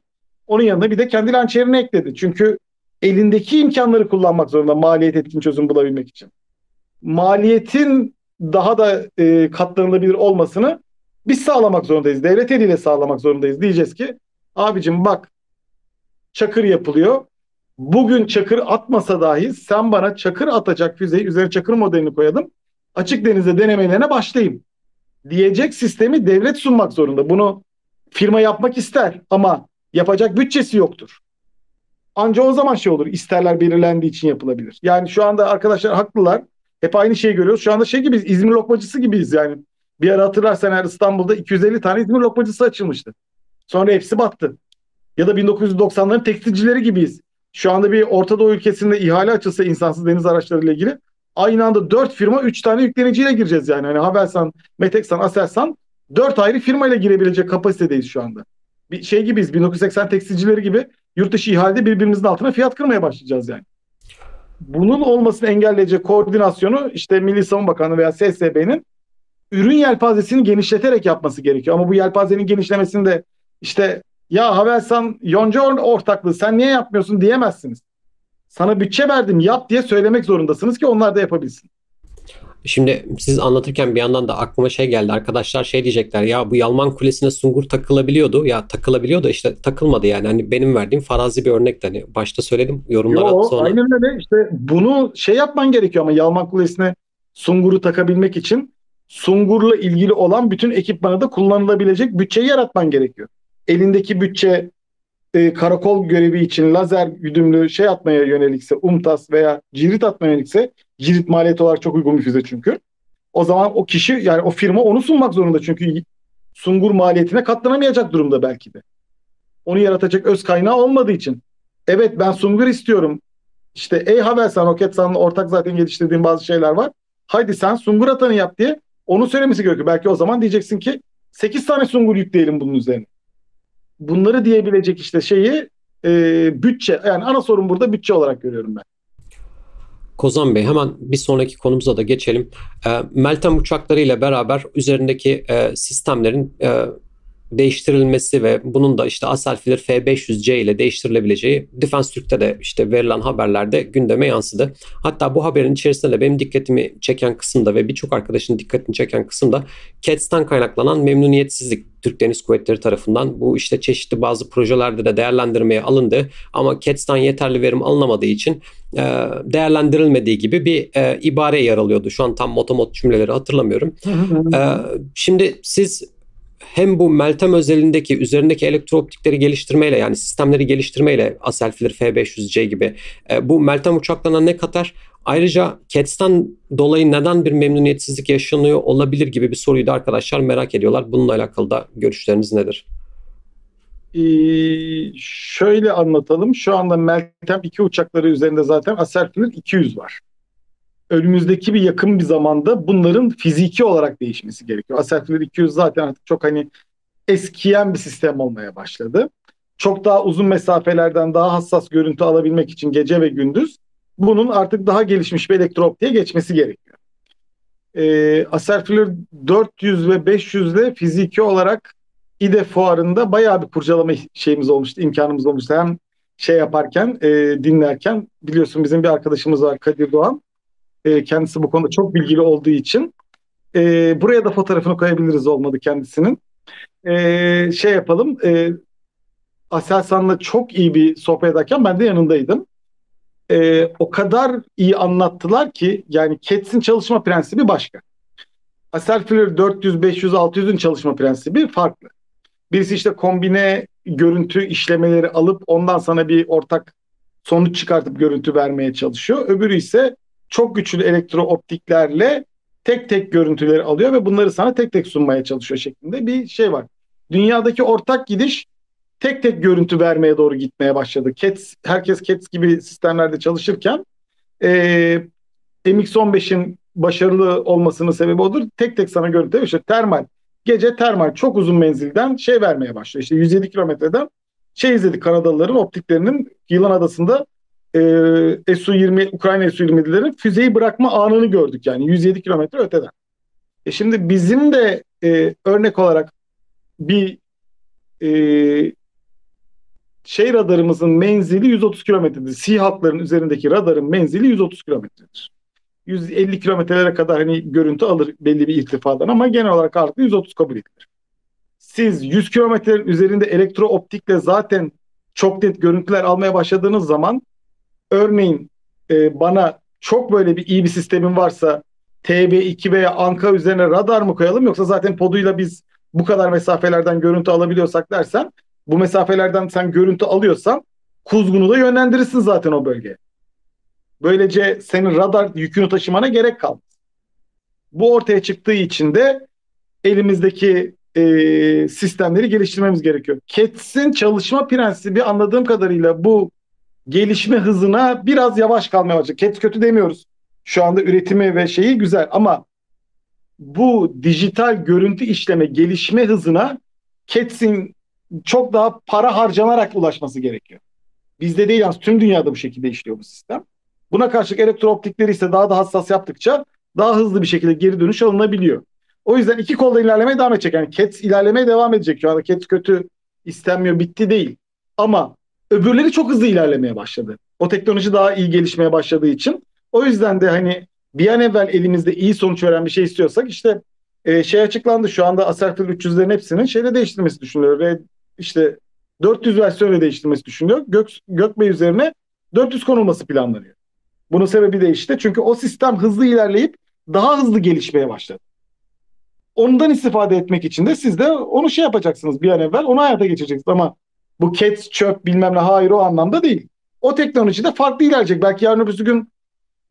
Onun yanında bir de kendi lançerini ekledi. Çünkü elindeki imkanları kullanmak zorunda maliyet etkin çözüm bulabilmek için. Maliyetin daha da e, katlanılabilir olmasını biz sağlamak zorundayız. Devlet eliyle sağlamak zorundayız. Diyeceğiz ki abicim bak çakır yapılıyor. Bugün çakır atmasa dahi sen bana çakır atacak füzeyi üzerine çakır modelini koyalım açık denizde denemelerine başlayayım. diyecek sistemi devlet sunmak zorunda. Bunu firma yapmak ister ama yapacak bütçesi yoktur. Anca o zaman şey olur. İsterler belirlendiği için yapılabilir. Yani şu anda arkadaşlar haklılar. Hep aynı şeyi görüyoruz. Şu anda şey gibiyiz. İzmir lokmacısı gibiyiz yani. Bir ara hatırlarsan eğer İstanbul'da 250 tane İzmir lokmacısı açılmıştı. Sonra hepsi battı. Ya da 1990'ların tekstilcileri gibiyiz. Şu anda bir Orta Doğu ülkesinde ihale açılsa insansız deniz araçları ile ilgili aynı anda 4 firma 3 tane yükleniciyle gireceğiz yani. Hani Havelsan, Meteksan, Aselsan 4 ayrı firmayla girebilecek kapasitedeyiz şu anda. Bir şey gibiyiz 1980 tekstilcileri gibi yurt dışı ihalede birbirimizin altına fiyat kırmaya başlayacağız yani. Bunun olmasını engelleyecek koordinasyonu işte Milli Savunma Bakanlığı veya SSB'nin ürün yelpazesini genişleterek yapması gerekiyor. Ama bu yelpazenin genişlemesinde işte ya Havelsan Yonca ortaklığı sen niye yapmıyorsun diyemezsiniz. Sana bütçe verdim yap diye söylemek zorundasınız ki onlar da yapabilsin. Şimdi siz anlatırken bir yandan da aklıma şey geldi. Arkadaşlar şey diyecekler ya bu Yalman Kulesi'ne sungur takılabiliyordu. Ya takılabiliyor da işte takılmadı yani. Hani benim verdiğim farazi bir örnek hani başta söyledim yorumlara Yo, sonra. Aynen öyle işte bunu şey yapman gerekiyor ama Yalman Kulesi'ne sunguru takabilmek için sungurla ilgili olan bütün ekipmanı da kullanılabilecek bütçeyi yaratman gerekiyor. Elindeki bütçe e, karakol görevi için lazer güdümlü şey atmaya yönelikse, UMTAS veya cirit atmaya yönelikse cirit maliyeti olarak çok uygun bir füze çünkü. O zaman o kişi yani o firma onu sunmak zorunda çünkü sungur maliyetine katlanamayacak durumda belki de. Onu yaratacak öz kaynağı olmadığı için. Evet ben sungur istiyorum. İşte ey Havelsan, Roketsan'la ortak zaten geliştirdiğim bazı şeyler var. Haydi sen sungur atanı yap diye onu söylemesi gerekiyor. Belki o zaman diyeceksin ki 8 tane sungur yükleyelim bunun üzerine bunları diyebilecek işte şeyi e, bütçe yani ana sorun burada bütçe olarak görüyorum ben. Kozan Bey hemen bir sonraki konumuza da geçelim. E, Meltem uçakları ile beraber üzerindeki e, sistemlerin e, değiştirilmesi ve bunun da işte Aselfiler F500C ile değiştirilebileceği Defense Türk'te de işte verilen haberlerde gündeme yansıdı. Hatta bu haberin içerisinde de benim dikkatimi çeken kısımda ve birçok arkadaşın dikkatini çeken kısımda CATS'ten kaynaklanan memnuniyetsizlik Türk Deniz Kuvvetleri tarafından bu işte çeşitli bazı projelerde de değerlendirmeye alındı ama CATS'ten yeterli verim alınamadığı için e, değerlendirilmediği gibi bir e, ibare yer alıyordu. Şu an tam motomot cümleleri hatırlamıyorum. e, şimdi siz hem bu Meltem özelindeki üzerindeki elektrooptikleri geliştirmeyle yani sistemleri geliştirmeyle Aselfiler F500C gibi e, bu Meltem uçaklarına ne katar? Ayrıca CATS'ten dolayı neden bir memnuniyetsizlik yaşanıyor olabilir gibi bir soruyu da arkadaşlar merak ediyorlar. Bununla alakalı da görüşleriniz nedir? Ee, şöyle anlatalım. Şu anda Meltem 2 uçakları üzerinde zaten Aselfiler 200 var önümüzdeki bir yakın bir zamanda bunların fiziki olarak değişmesi gerekiyor. Aselfiler 200 zaten artık çok hani eskiyen bir sistem olmaya başladı. Çok daha uzun mesafelerden daha hassas görüntü alabilmek için gece ve gündüz bunun artık daha gelişmiş bir elektrooptiğe geçmesi gerekiyor. Ee, Aselfiler 400 ve 500 ile fiziki olarak İDE fuarında bayağı bir kurcalama şeyimiz olmuştu, imkanımız olmuştu. Hem şey yaparken, e, dinlerken biliyorsun bizim bir arkadaşımız var Kadir Doğan. E, kendisi bu konuda çok bilgili olduğu için. E, buraya da fotoğrafını koyabiliriz olmadı kendisinin. E, şey yapalım. E, Aselsan'la çok iyi bir sohbet ederken ben de yanındaydım. E, o kadar iyi anlattılar ki yani CATS'in çalışma prensibi başka. Aselfiler 400, 500, 600'ün çalışma prensibi farklı. Birisi işte kombine görüntü işlemeleri alıp ondan sana bir ortak sonuç çıkartıp görüntü vermeye çalışıyor. Öbürü ise çok güçlü elektrooptiklerle tek tek görüntüleri alıyor ve bunları sana tek tek sunmaya çalışıyor şeklinde bir şey var. Dünyadaki ortak gidiş tek tek görüntü vermeye doğru gitmeye başladı. CATS, herkes CATS gibi sistemlerde çalışırken e, MX-15'in başarılı olmasının sebebi odur. Tek tek sana görüntü. İşte termal. Gece termal çok uzun menzilden şey vermeye başlıyor. İşte 107 kilometreden şey izledik Kanadalıların optiklerinin Yılan Adası'nda e, Su-20 Ukrayna Su-20'lerin füzeyi bırakma anını gördük yani 107 kilometre öteden. E şimdi bizim de e, örnek olarak bir e, şey radarımızın menzili 130 kilometredir. Seahawk'ların üzerindeki radarın menzili 130 kilometredir. 150 kilometrelere kadar hani görüntü alır belli bir irtifadan ama genel olarak artık 130 kabul edilir. Siz 100 kilometrenin üzerinde elektro optikle zaten çok net görüntüler almaya başladığınız zaman örneğin e, bana çok böyle bir iyi bir sistemin varsa TB2 veya Anka üzerine radar mı koyalım yoksa zaten poduyla biz bu kadar mesafelerden görüntü alabiliyorsak dersen bu mesafelerden sen görüntü alıyorsan kuzgunu da yönlendirirsin zaten o bölgeye. Böylece senin radar yükünü taşımana gerek kalmaz. Bu ortaya çıktığı için de elimizdeki e, sistemleri geliştirmemiz gerekiyor. CATS'in çalışma prensibi anladığım kadarıyla bu gelişme hızına biraz yavaş kalmaya başladı. CATS kötü demiyoruz. Şu anda üretimi ve şeyi güzel ama bu dijital görüntü işleme gelişme hızına CATS'in çok daha para harcanarak ulaşması gerekiyor. Bizde değil yalnız tüm dünyada bu şekilde işliyor bu sistem. Buna karşılık elektrooptikleri ise daha da hassas yaptıkça daha hızlı bir şekilde geri dönüş alınabiliyor. O yüzden iki kolda ilerlemeye devam edecek. Yani CATS ilerlemeye devam edecek. Şu anda CATS kötü istenmiyor bitti değil. Ama öbürleri çok hızlı ilerlemeye başladı. O teknoloji daha iyi gelişmeye başladığı için. O yüzden de hani bir an evvel elimizde iyi sonuç veren bir şey istiyorsak işte e, şey açıklandı şu anda Acerfil 300'lerin hepsinin şeyle değiştirmesi düşünülüyor. Ve işte 400 versiyonla değiştirmesi düşünülüyor. Gök, Gökbey üzerine 400 konulması planlanıyor. Bunun sebebi de işte çünkü o sistem hızlı ilerleyip daha hızlı gelişmeye başladı. Ondan istifade etmek için de siz de onu şey yapacaksınız bir an evvel onu hayata geçireceksiniz ama bu cats çöp bilmem ne hayır o anlamda değil. O teknoloji de farklı ilerleyecek. Belki yarın öbür gün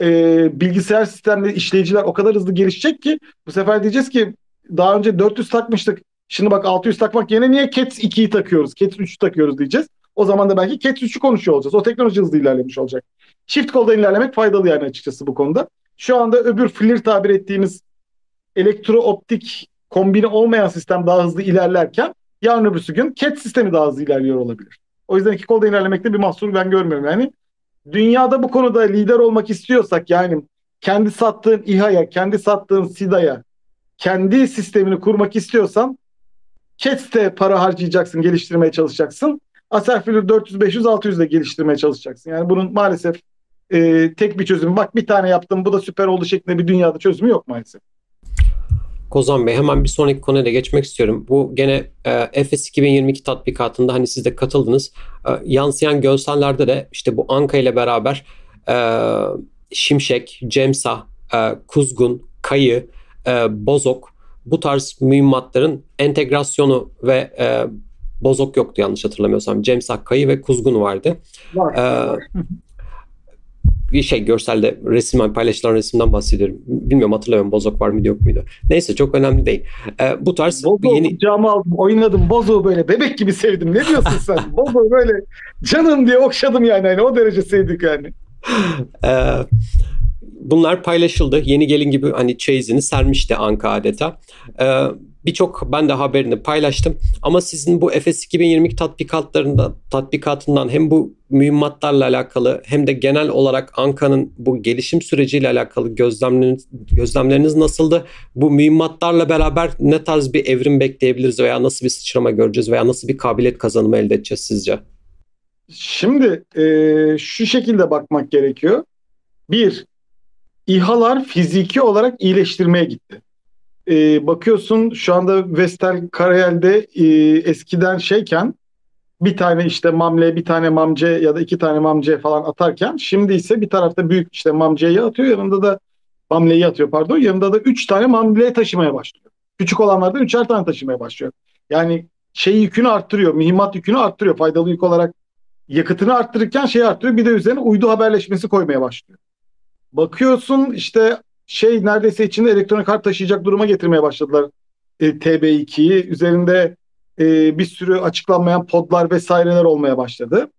e, bilgisayar sistemleri, işleyiciler o kadar hızlı gelişecek ki bu sefer diyeceğiz ki daha önce 400 takmıştık. Şimdi bak 600 takmak yerine niye Cats 2'yi takıyoruz, Cats 3'ü takıyoruz diyeceğiz. O zaman da belki Cats 3'ü konuşuyor olacağız. O teknoloji hızlı ilerlemiş olacak. Shift koldan ilerlemek faydalı yani açıkçası bu konuda. Şu anda öbür FLIR tabir ettiğimiz elektro-optik kombine olmayan sistem daha hızlı ilerlerken yarın öbürsü gün CAT sistemi daha hızlı ilerliyor olabilir. O yüzden iki kolda ilerlemekte bir mahsur ben görmüyorum. Yani dünyada bu konuda lider olmak istiyorsak yani kendi sattığın İHA'ya, kendi sattığın SIDA'ya kendi sistemini kurmak istiyorsan CAT'te para harcayacaksın, geliştirmeye çalışacaksın. Aserfil'i 400, 500, 600 ile geliştirmeye çalışacaksın. Yani bunun maalesef e, tek bir çözümü. Bak bir tane yaptım bu da süper oldu şeklinde bir dünyada çözümü yok maalesef. Kozan Bey hemen bir sonraki konuya da geçmek istiyorum. Bu gene e, FS 2022 tatbikatında hani siz de katıldınız. E, yansıyan görsellerde de işte bu Anka ile beraber e, Şimşek, Cemsa, e, Kuzgun, Kayı, e, Bozok bu tarz mühimmatların entegrasyonu ve e, Bozok yoktu yanlış hatırlamıyorsam. Cemsa, Kayı ve Kuzgun vardı. Var. E, bir şey görselde resim paylaşılan resimden bahsediyorum. Bilmiyorum hatırlamıyorum bozok var mıydı yok muydu. Neyse çok önemli değil. Ee, bu tarz Bozo yeni... camı aldım oynadım Bozo böyle bebek gibi sevdim. Ne diyorsun sen? Bozo böyle canım diye okşadım yani. yani o derece sevdik yani. ee, bunlar paylaşıldı. Yeni gelin gibi hani çeyizini sermişti Anka adeta. Ee, Birçok ben de haberini paylaştım. Ama sizin bu Efes 2022 tatbikatlarında tatbikatından hem bu mühimmatlarla alakalı hem de genel olarak Anka'nın bu gelişim süreciyle alakalı gözlemleriniz, gözlemleriniz nasıldı? Bu mühimmatlarla beraber ne tarz bir evrim bekleyebiliriz veya nasıl bir sıçrama göreceğiz veya nasıl bir kabiliyet kazanımı elde edeceğiz sizce? Şimdi e, şu şekilde bakmak gerekiyor. Bir, İHA'lar fiziki olarak iyileştirmeye gitti e, bakıyorsun şu anda Vestel Karayel'de e, eskiden şeyken bir tane işte mamle, bir tane mamce ya da iki tane mamce falan atarken şimdi ise bir tarafta büyük işte mamceyi atıyor yanında da mamleyi atıyor pardon yanında da üç tane mamle taşımaya başlıyor. Küçük olanlardan üçer tane taşımaya başlıyor. Yani şey yükünü arttırıyor, mühimmat yükünü arttırıyor. Faydalı yük olarak yakıtını arttırırken şey arttırıyor. Bir de üzerine uydu haberleşmesi koymaya başlıyor. Bakıyorsun işte şey neredeyse içinde elektronik kart taşıyacak duruma getirmeye başladılar e, TB2'yi. Üzerinde e, bir sürü açıklanmayan podlar vesaireler olmaya başladı.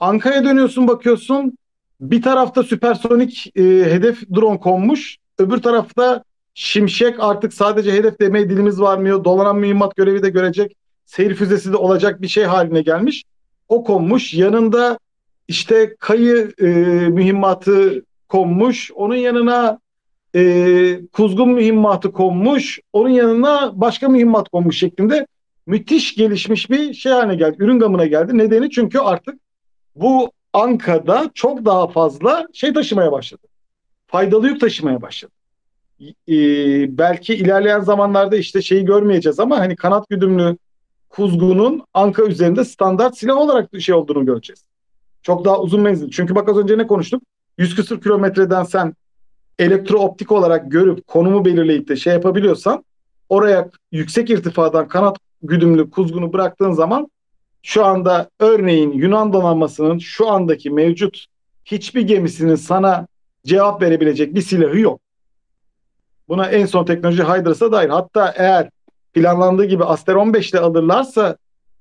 Anka'ya dönüyorsun bakıyorsun bir tarafta süpersonik e, hedef drone konmuş. Öbür tarafta Şimşek artık sadece hedef demeye dilimiz varmıyor. Dolanan mühimmat görevi de görecek. Seyir füzesi de olacak bir şey haline gelmiş. O konmuş. Yanında işte kayı e, mühimmatı konmuş. Onun yanına e, kuzgun mühimmatı konmuş, onun yanına başka mühimmat konmuş şeklinde müthiş gelişmiş bir şey haline geldi. Ürün gamına geldi. Nedeni çünkü artık bu Anka'da çok daha fazla şey taşımaya başladı. Faydalı yük taşımaya başladı. Ee, belki ilerleyen zamanlarda işte şeyi görmeyeceğiz ama hani kanat güdümlü kuzgunun Anka üzerinde standart silah olarak bir şey olduğunu göreceğiz. Çok daha uzun menzil. Çünkü bak az önce ne konuştuk? 100 küsur kilometreden sen elektrooptik olarak görüp konumu belirleyip de şey yapabiliyorsan oraya yüksek irtifadan kanat güdümlü kuzgunu bıraktığın zaman şu anda örneğin Yunan donanmasının şu andaki mevcut hiçbir gemisinin sana cevap verebilecek bir silahı yok. Buna en son teknoloji Hydras'a dair. Hatta eğer planlandığı gibi Aster 15 ile alırlarsa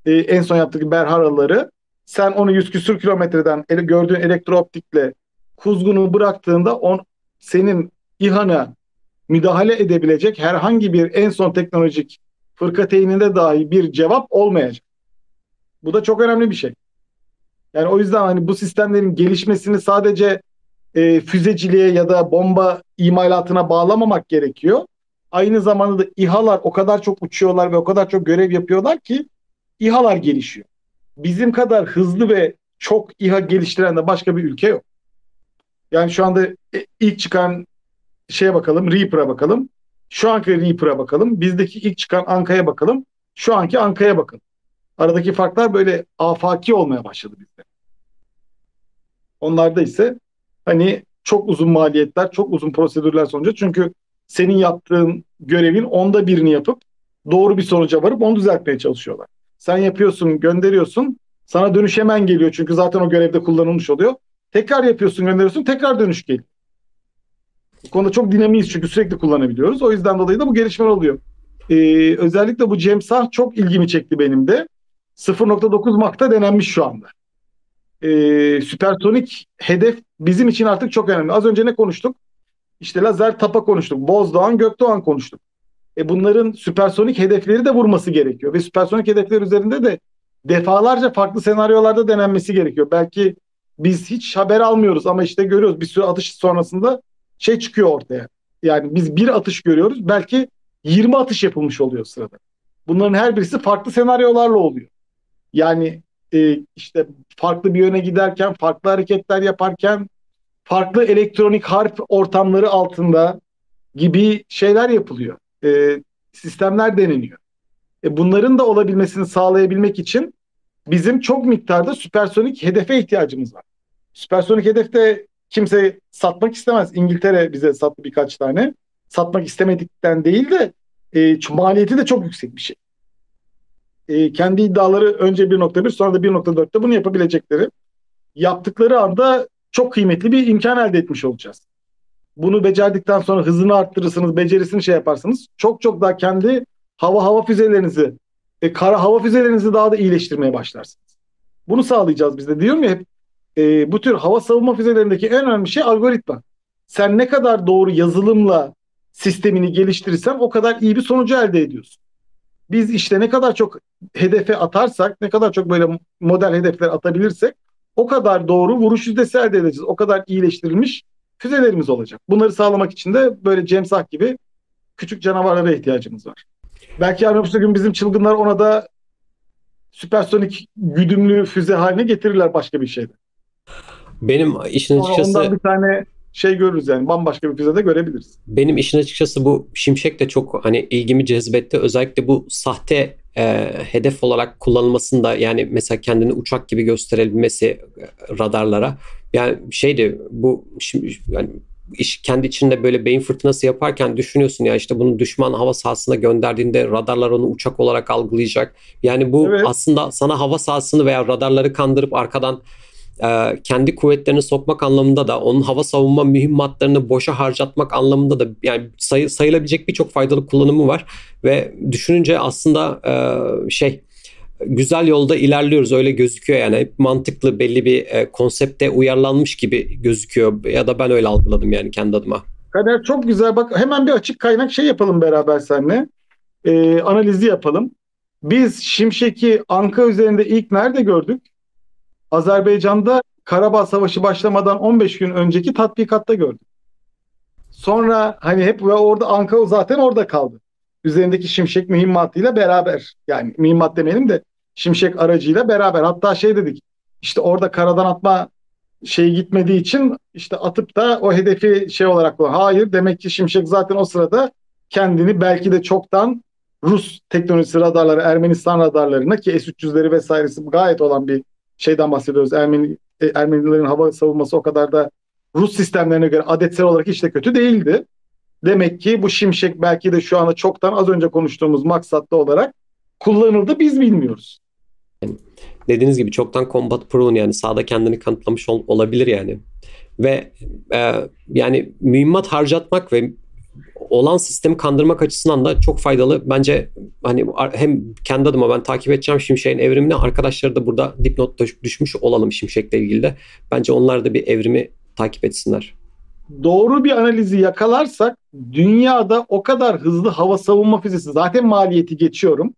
e, en son yaptığı Berharaları sen onu 100 küsür kilometreden gördüğün elektrooptikle kuzgunu bıraktığında on, senin İHA'na müdahale edebilecek herhangi bir en son teknolojik fırkateyninde dahi bir cevap olmayacak. Bu da çok önemli bir şey. Yani o yüzden hani bu sistemlerin gelişmesini sadece e, füzeciliğe ya da bomba imalatına bağlamamak gerekiyor. Aynı zamanda da İHA'lar o kadar çok uçuyorlar ve o kadar çok görev yapıyorlar ki İHA'lar gelişiyor. Bizim kadar hızlı ve çok İHA geliştiren de başka bir ülke yok. Yani şu anda e, ilk çıkan şeye bakalım, Reaper'a bakalım. Şu anki Reaper'a bakalım. Bizdeki ilk çıkan Anka'ya bakalım. Şu anki Anka'ya bakın. Aradaki farklar böyle afaki olmaya başladı bizde. Onlarda ise hani çok uzun maliyetler, çok uzun prosedürler sonucu. Çünkü senin yaptığın görevin onda birini yapıp doğru bir sonuca varıp onu düzeltmeye çalışıyorlar. Sen yapıyorsun, gönderiyorsun. Sana dönüş hemen geliyor çünkü zaten o görevde kullanılmış oluyor. Tekrar yapıyorsun, gönderiyorsun, tekrar dönüş geliyor. Bu konuda çok dinamiyiz çünkü sürekli kullanabiliyoruz. O yüzden dolayı da bu gelişmeler oluyor. Ee, özellikle bu Cemsah çok ilgimi çekti benim de. 0.9 Mach'ta denenmiş şu anda. Ee, süpersonik hedef bizim için artık çok önemli. Az önce ne konuştuk? İşte lazer tapa konuştuk. Bozdoğan, Gökdoğan konuştuk. E bunların süpersonik hedefleri de vurması gerekiyor. Ve süpersonik hedefler üzerinde de defalarca farklı senaryolarda denenmesi gerekiyor. Belki biz hiç haber almıyoruz ama işte görüyoruz bir sürü atış sonrasında şey çıkıyor ortaya. Yani biz bir atış görüyoruz. Belki 20 atış yapılmış oluyor sırada. Bunların her birisi farklı senaryolarla oluyor. Yani e, işte farklı bir yöne giderken, farklı hareketler yaparken, farklı elektronik harp ortamları altında gibi şeyler yapılıyor. E, sistemler deneniyor. E, bunların da olabilmesini sağlayabilmek için bizim çok miktarda süpersonik hedefe ihtiyacımız var. Süpersonik hedefte kimse satmak istemez. İngiltere bize sattı birkaç tane. Satmak istemedikten değil de e, maliyeti de çok yüksek bir şey. E, kendi iddiaları önce 1.1 sonra da 1.4'te bunu yapabilecekleri yaptıkları anda çok kıymetli bir imkan elde etmiş olacağız. Bunu becerdikten sonra hızını arttırırsınız, becerisini şey yaparsınız. Çok çok daha kendi hava hava füzelerinizi, e, kara hava füzelerinizi daha da iyileştirmeye başlarsınız. Bunu sağlayacağız biz de. Diyorum ya hep e, bu tür hava savunma füzelerindeki en önemli şey algoritma. Sen ne kadar doğru yazılımla sistemini geliştirirsen o kadar iyi bir sonucu elde ediyorsun. Biz işte ne kadar çok hedefe atarsak, ne kadar çok böyle model hedefler atabilirsek o kadar doğru vuruş yüzdesi elde edeceğiz. O kadar iyileştirilmiş füzelerimiz olacak. Bunları sağlamak için de böyle Cemsak gibi küçük canavarlara ihtiyacımız var. Belki yarın öbür gün bizim çılgınlar ona da süpersonik güdümlü füze haline getirirler başka bir şeyde. Benim işin açıkçası... Ondan bir tane şey görürüz yani bambaşka bir füze de görebiliriz. Benim işin açıkçası bu Şimşek de çok hani ilgimi cezbetti. Özellikle bu sahte e, hedef olarak kullanılmasında yani mesela kendini uçak gibi gösterebilmesi e, radarlara. Yani şeydi bu şimdi yani iş kendi içinde böyle beyin fırtınası yaparken düşünüyorsun ya işte bunu düşman hava sahasına gönderdiğinde radarlar onu uçak olarak algılayacak. Yani bu evet. aslında sana hava sahasını veya radarları kandırıp arkadan e, kendi kuvvetlerini sokmak anlamında da onun hava savunma mühimmatlarını boşa harcatmak anlamında da yani sayı, sayılabilecek birçok faydalı kullanımı var ve düşününce aslında e, şey güzel yolda ilerliyoruz öyle gözüküyor yani mantıklı belli bir e, konsepte uyarlanmış gibi gözüküyor ya da ben öyle algıladım yani kendi adıma. Kader çok güzel bak hemen bir açık kaynak şey yapalım beraber seninle e, analizi yapalım. Biz Şimşek'i Anka üzerinde ilk nerede gördük? Azerbaycan'da Karabağ Savaşı başlamadan 15 gün önceki tatbikatta gördüm. Sonra hani hep ve orada Ankara zaten orada kaldı. Üzerindeki şimşek mühimmatıyla beraber yani mühimmat demeyelim de şimşek aracıyla beraber. Hatta şey dedik işte orada karadan atma şey gitmediği için işte atıp da o hedefi şey olarak hayır demek ki şimşek zaten o sırada kendini belki de çoktan Rus teknolojisi radarları, Ermenistan radarlarına ki S-300'leri vesairesi gayet olan bir şeyden bahsediyoruz. Ermeni, e, Ermenilerin hava savunması o kadar da Rus sistemlerine göre adetsel olarak hiç de kötü değildi. Demek ki bu şimşek belki de şu anda çoktan az önce konuştuğumuz maksatlı olarak kullanıldı biz bilmiyoruz. Dediğiniz gibi çoktan combat proven yani sahada kendini kanıtlamış ol, olabilir yani. Ve e, yani mühimmat harcatmak ve olan sistemi kandırmak açısından da çok faydalı. Bence hani hem kendi adıma ben takip edeceğim Şimşek'in evrimini arkadaşları da burada dipnot düşmüş olalım Şimşek'le ilgili de. Bence onlar da bir evrimi takip etsinler. Doğru bir analizi yakalarsak dünyada o kadar hızlı hava savunma füzesi zaten maliyeti geçiyorum.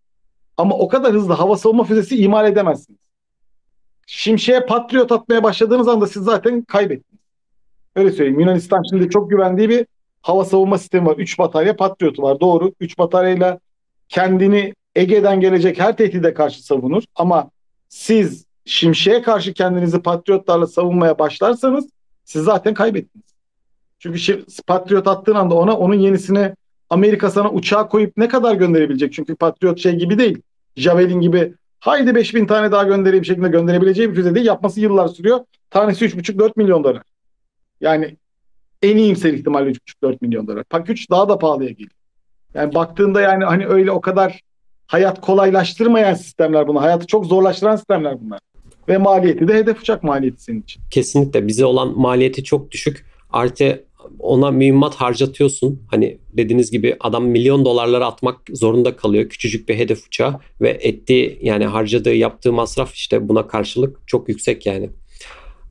Ama o kadar hızlı hava savunma füzesi imal edemezsiniz. Şimşek'e patriot atmaya başladığınız anda siz zaten kaybettiniz. Öyle söyleyeyim. Yunanistan şimdi çok güvendiği bir hava savunma sistemi var. 3 batarya Patriot'u var. Doğru. 3 bataryayla kendini Ege'den gelecek her tehdide karşı savunur. Ama siz Şimşek'e karşı kendinizi Patriotlarla savunmaya başlarsanız siz zaten kaybettiniz. Çünkü Patriot attığın anda ona onun yenisini Amerika sana uçağa koyup ne kadar gönderebilecek? Çünkü Patriot şey gibi değil. Javelin gibi haydi 5000 tane daha göndereyim şeklinde gönderebileceği bir füze değil. Yapması yıllar sürüyor. Tanesi 3,5-4 milyon dolar. Yani en iyimser ihtimalle 3,5-4 milyon dolar. Pak 3 daha da pahalıya geliyor. Yani baktığında yani hani öyle o kadar hayat kolaylaştırmayan sistemler bunlar. Hayatı çok zorlaştıran sistemler bunlar. Ve maliyeti de hedef uçak maliyeti senin için. Kesinlikle. Bize olan maliyeti çok düşük. Artı ona mühimmat harcatıyorsun. Hani dediğiniz gibi adam milyon dolarları atmak zorunda kalıyor. Küçücük bir hedef uçağı ve ettiği yani harcadığı yaptığı masraf işte buna karşılık çok yüksek yani.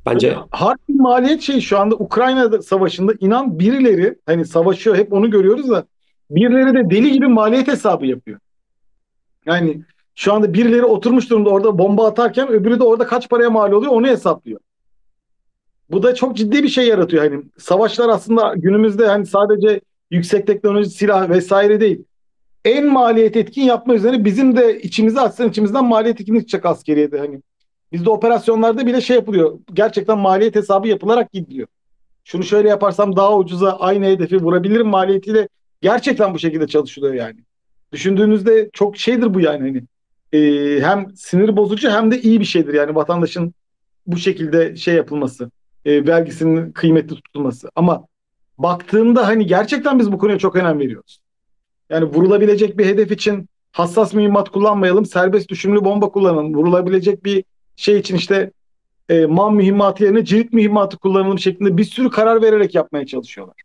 Bence yani harbi maliyet şey şu anda Ukrayna savaşında inan birileri hani savaşıyor hep onu görüyoruz da birileri de deli gibi maliyet hesabı yapıyor. Yani şu anda birileri oturmuş durumda orada bomba atarken öbürü de orada kaç paraya mal oluyor onu hesaplıyor. Bu da çok ciddi bir şey yaratıyor. Hani savaşlar aslında günümüzde hani sadece yüksek teknoloji silah vesaire değil. En maliyet etkin yapma üzerine bizim de içimize atsan içimizden maliyet etkin çıkacak askeriyede hani. Bizde operasyonlarda bile şey yapılıyor. Gerçekten maliyet hesabı yapılarak gidiliyor. Şunu şöyle yaparsam daha ucuza aynı hedefi vurabilirim maliyetiyle gerçekten bu şekilde çalışılıyor yani. Düşündüğünüzde çok şeydir bu yani hani. Ee, hem sinir bozucu hem de iyi bir şeydir yani vatandaşın bu şekilde şey yapılması e, vergisinin kıymetli tutulması. Ama baktığımda hani gerçekten biz bu konuya çok önem veriyoruz. Yani vurulabilecek bir hedef için hassas mühimmat kullanmayalım, serbest düşümlü bomba kullanalım. Vurulabilecek bir şey için işte e, man mühimmatı yerine cirit mühimmatı kullanalım şeklinde bir sürü karar vererek yapmaya çalışıyorlar.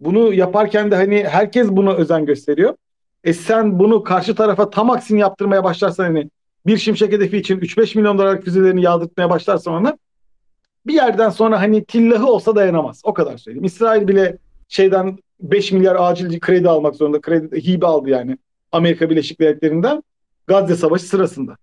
Bunu yaparken de hani herkes buna özen gösteriyor. E sen bunu karşı tarafa tam aksini yaptırmaya başlarsan hani bir şimşek hedefi için 3-5 milyon dolarlık füzelerini yağdırtmaya başlarsan ona bir yerden sonra hani tillahı olsa dayanamaz. O kadar söyleyeyim. İsrail bile şeyden 5 milyar acil kredi almak zorunda. Kredi hibe aldı yani Amerika Birleşik Devletleri'nden Gazze Savaşı sırasında.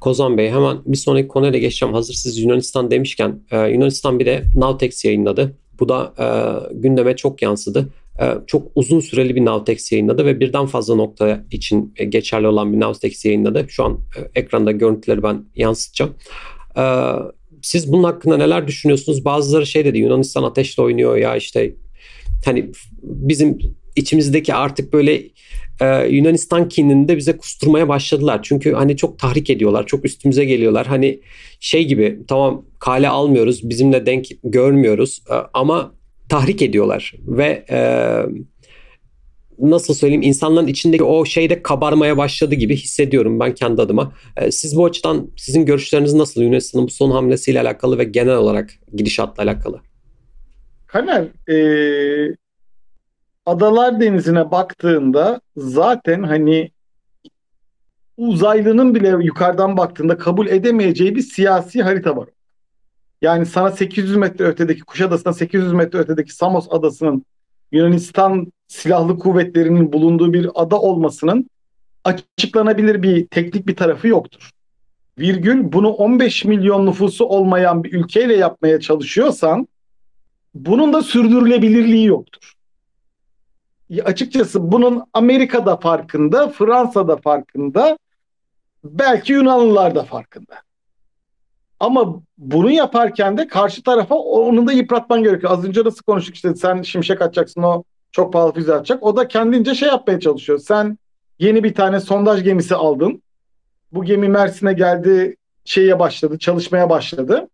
Kozan Bey hemen bir sonraki konuya geçeceğim. Hazır siz Yunanistan demişken e, Yunanistan bir de Navtex yayınladı. Bu da e, gündeme çok yansıdı. E, çok uzun süreli bir Navtex yayınladı ve birden fazla nokta için e, geçerli olan bir Navtex yayınladı. Şu an e, ekranda görüntüleri ben yansıtacağım. Ee, siz bunun hakkında neler düşünüyorsunuz? Bazıları şey dedi Yunanistan ateşle oynuyor ya işte hani bizim içimizdeki artık böyle e, Yunanistan kinini de bize kusturmaya başladılar. Çünkü hani çok tahrik ediyorlar, çok üstümüze geliyorlar. Hani şey gibi tamam kale almıyoruz, bizimle denk görmüyoruz e, ama tahrik ediyorlar ve e, nasıl söyleyeyim insanların içindeki o şeyde kabarmaya başladı gibi hissediyorum ben kendi adıma. Ee, siz bu açıdan sizin görüşleriniz nasıl Yunanistan'ın bu son hamlesiyle alakalı ve genel olarak gidişatla alakalı? Kaner, e, Adalar Denizi'ne baktığında zaten hani uzaylının bile yukarıdan baktığında kabul edemeyeceği bir siyasi harita var. Yani sana 800 metre ötedeki Kuşadası'na 800 metre ötedeki Samos adasının Yunanistan silahlı kuvvetlerinin bulunduğu bir ada olmasının açıklanabilir bir teknik bir tarafı yoktur. Virgül bunu 15 milyon nüfusu olmayan bir ülkeyle yapmaya çalışıyorsan bunun da sürdürülebilirliği yoktur. Açıkçası bunun Amerika'da farkında, Fransa'da farkında, belki Yunanlılar da farkında. Ama bunu yaparken de karşı tarafa onu da yıpratman gerekiyor. Az önce nasıl konuştuk işte sen şimşek atacaksın o çok pahalı füze atacak. O da kendince şey yapmaya çalışıyor. Sen yeni bir tane sondaj gemisi aldın. Bu gemi Mersin'e geldi şeye başladı çalışmaya başladı.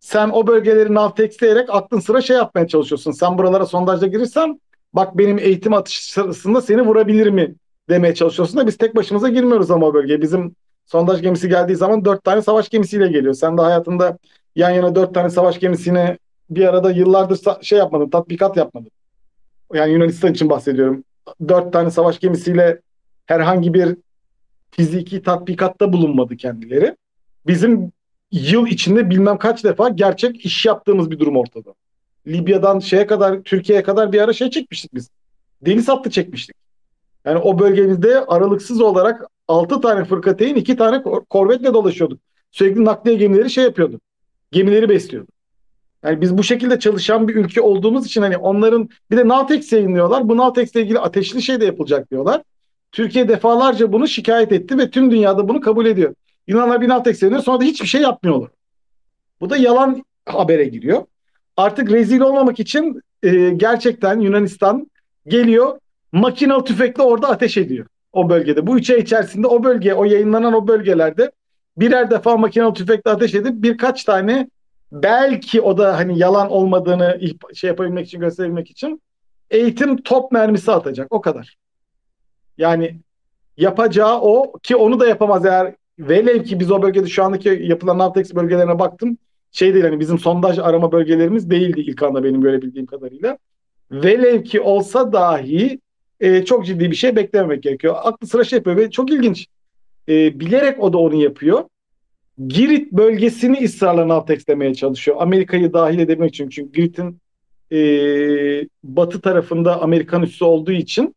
Sen o bölgeleri navtexleyerek aklın sıra şey yapmaya çalışıyorsun. Sen buralara sondajda girirsen bak benim eğitim atış sırasında seni vurabilir mi demeye çalışıyorsun da biz tek başımıza girmiyoruz ama o bölgeye. Bizim sondaj gemisi geldiği zaman dört tane savaş gemisiyle geliyor. Sen de hayatında yan yana dört tane savaş gemisine bir arada yıllardır şey yapmadın, tatbikat yapmadın. Yani Yunanistan için bahsediyorum. Dört tane savaş gemisiyle herhangi bir fiziki tatbikatta bulunmadı kendileri. Bizim yıl içinde bilmem kaç defa gerçek iş yaptığımız bir durum ortada. Libya'dan şeye kadar Türkiye'ye kadar bir ara şey çekmiştik biz. Deniz hattı çekmiştik. Yani o bölgemizde aralıksız olarak 6 tane fırkateyn 2 tane korvetle dolaşıyorduk. Sürekli nakliye gemileri şey yapıyorduk. Gemileri besliyorduk. Yani biz bu şekilde çalışan bir ülke olduğumuz için hani onların bir de Navtex yayınlıyorlar. Bu Navtex ile ilgili ateşli şey de yapılacak diyorlar. Türkiye defalarca bunu şikayet etti ve tüm dünyada bunu kabul ediyor. Yunanlar bir Navtex yayınlıyor sonra da hiçbir şey yapmıyorlar. Bu da yalan habere giriyor. Artık rezil olmamak için e, gerçekten Yunanistan geliyor makinalı tüfekle orada ateş ediyor o bölgede. Bu üç ay içerisinde o bölge, o yayınlanan o bölgelerde birer defa makinalı tüfekle ateş edip birkaç tane belki o da hani yalan olmadığını şey yapabilmek için gösterebilmek için eğitim top mermisi atacak o kadar. Yani yapacağı o ki onu da yapamaz eğer velev ki biz o bölgede şu andaki yapılan Navtex bölgelerine baktım. Şey değil hani bizim sondaj arama bölgelerimiz değildi ilk anda benim görebildiğim kadarıyla. Velev ki olsa dahi e, çok ciddi bir şey beklememek gerekiyor. Aklı sıra şey yapıyor ve çok ilginç. E, bilerek o da onu yapıyor. Girit bölgesini ısrarla demeye çalışıyor. Amerika'yı dahil edebilmek için. Çünkü Girit'in e, batı tarafında Amerikan üssü olduğu için